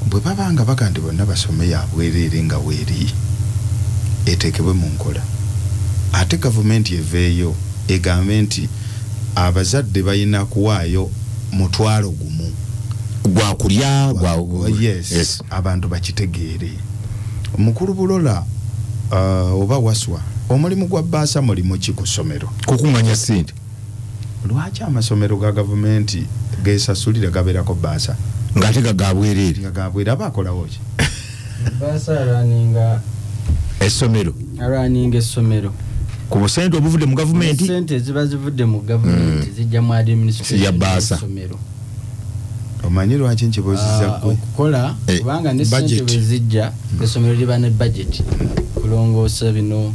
Bwe baba nga baga nti bonna basome yabwereere nga weeri eteekebwe mu nkola. Ate gavumenti eveeyo egambe nti abazadde balina kuwaayo mutwalo gumu. Gwakulya gwa yes, yes. abantu bakitegeere. Mukulu bulola uh, oba waswa omulimu gwa baasa mulimu ki ku ssomero? Kukuŋŋanya sente lwaki amasomero ga gavumenti gesasulire gabeerako baasa ng'ate gagabwereere nga gabwere aba akolawo ki? Baasa alwaninga essomero. Alwaninga essomero. Ku busente obuvudde mu gavumenti? Sente ziba zivudde mu gavumenti zijja mu Ya administration baasa. Omanyi lwaki nkibuuziza Ah, okukola Eh, kubanga ne sente budget. bwe zijja essomero liba ne budget kulongoosa bino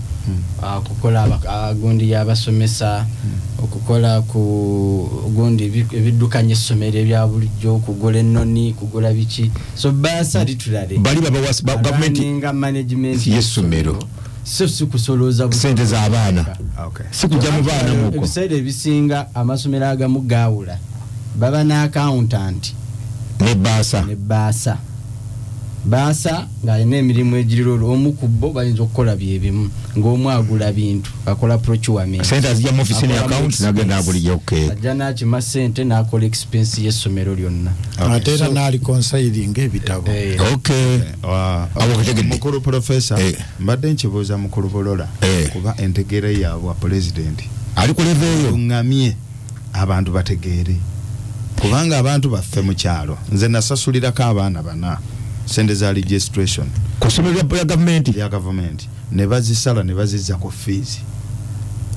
ah, kukola ah, gundi y'abasomesa okukola ku gundi ebi- ebiddukanya essomero ebya bulijjo kugula ennoni kugula biki. So baasa litulale. Bali babawasi ba- gavumenti Running management y'essomero. so si kusolooza sente z'abaana si kujja mu baana muko. ebiseera ebisinga amasomero agamu gaawula baba ne accountant ne baasa. Ne baasa. Baasa ng'alina emirimu egirira olwo omu ku bo bayinza okukola byebimu ng'omu agula bintu akola procurement. Sente azijja mu ofisi ne Akola account mu nagenda expense. abulijja okay. Ajja n'akima sente n'akola expense y'essomero lyonna. Ate era naali konsayiringa ebitabo. Eh, kitegedde. mukulu profesa Eh. mbadde nkibuuza mukulu bulola Eh. kuba entegeera yaabwe pulezidenti ali ku leve eyo? Luŋŋamye abantu bategeere kubanga abantu baffe mu kyalo. Nze nasasulirako abaana bana sente za registration. Ku ssomero lya- lya gavumenti? Ya gavumenti. Ne bazisala ne bazizza ku fees.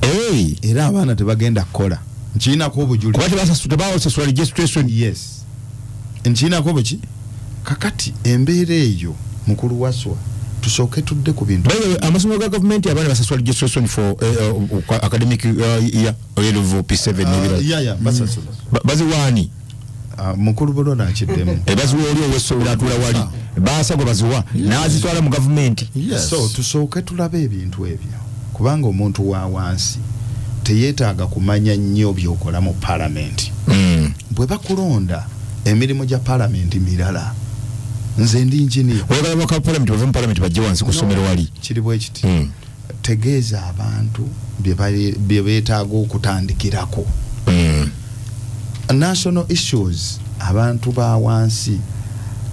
Hey, era abaana tebagenda kukola. Nkiinako obujuli. Kuba tebasasu- tebasasula registration? Yes. Nkiinako buki kakati embeera eyo mukulu waswa tusooke tudde ku bintu. Amasomero ga gavumenti abaana basasula registration for eh, uh, academic uh, year level p7 Ah, n'ebirala baziwaani Ah, mukulu bulola akiddemu. Ebaziwa oli ow'essomero atula wali? Baasa gwe baziwa n'azitwala mu gavumenti so tusooke tulabe ebintu ebyo kubanga omuntu wa wansi teyeetaaga kumanya nnyo byokola mu palamenti Mm. bwe bakulonda emirimu gya palamenti mirala nze ndi njiniya oyagala baka palamenti bave mu palamenti bajje wansi ku ssomero wali. kiri bwe kiti. Mm. tegeeza abantu bye beetaaga okutandikirako. Mm. national issues abantu ba wansi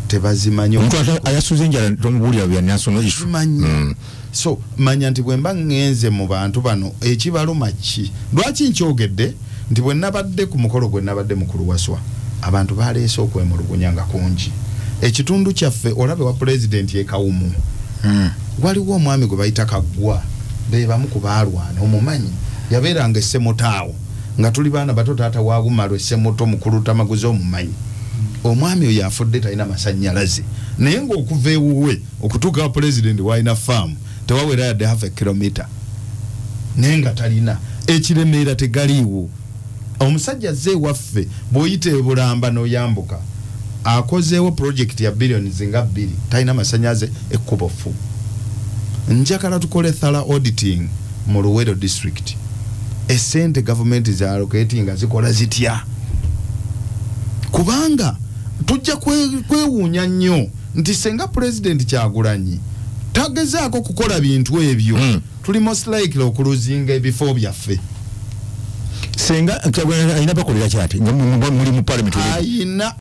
tebazimanyi. Omuntu ayasuza enjala tomubuulira bya national issue. Simanyi. Mm. so manya nti bwe mba ŋŋenze mu bantu bano ekibaluma ki? Lwaki nkyogedde? Nti bwe nabadde ku mukolo gwe nabadde mukulu waswa abantu baleese okwemulugunya nga kungi ekitundu kyaffe olabe wa pulezidenti ekawumu Mm. waliwo omwami gwe bayita kaggwa be bamu ku baalwana omumanyi yabeeranga essemotaawo nga tuli baana bato taata wa bumalo essemoto mukulu tamaguzi omumanyi omwami oyo afudde talina masanyalaze naye ngaokuva ewuwe okutuuka wa pulezidenti walina faamu tewawera yadde half a kilomita naye nga talina ekiremeera tegaliiwo omusajja ze ewaffe bw'oyita ebulamba n'oyambuka akozeewo projekiti ya biliyoni zinga bbiri talina masanyalaze ekkubo fu. Njagala tukole thala auditing mu luwero district. Esente gavumenti zaloketi nga zikola zitya? Kubanga tujja kwe- kwewuunya nnyo nti senga pulezidenti kyagulanyi tagezaako kukola bintu ebyo. Mm. tuli most likely okuluzinga ebifo byaffe. Senga alina bakolera kyati? Nga mu- mu- muli mu parliament. Ayina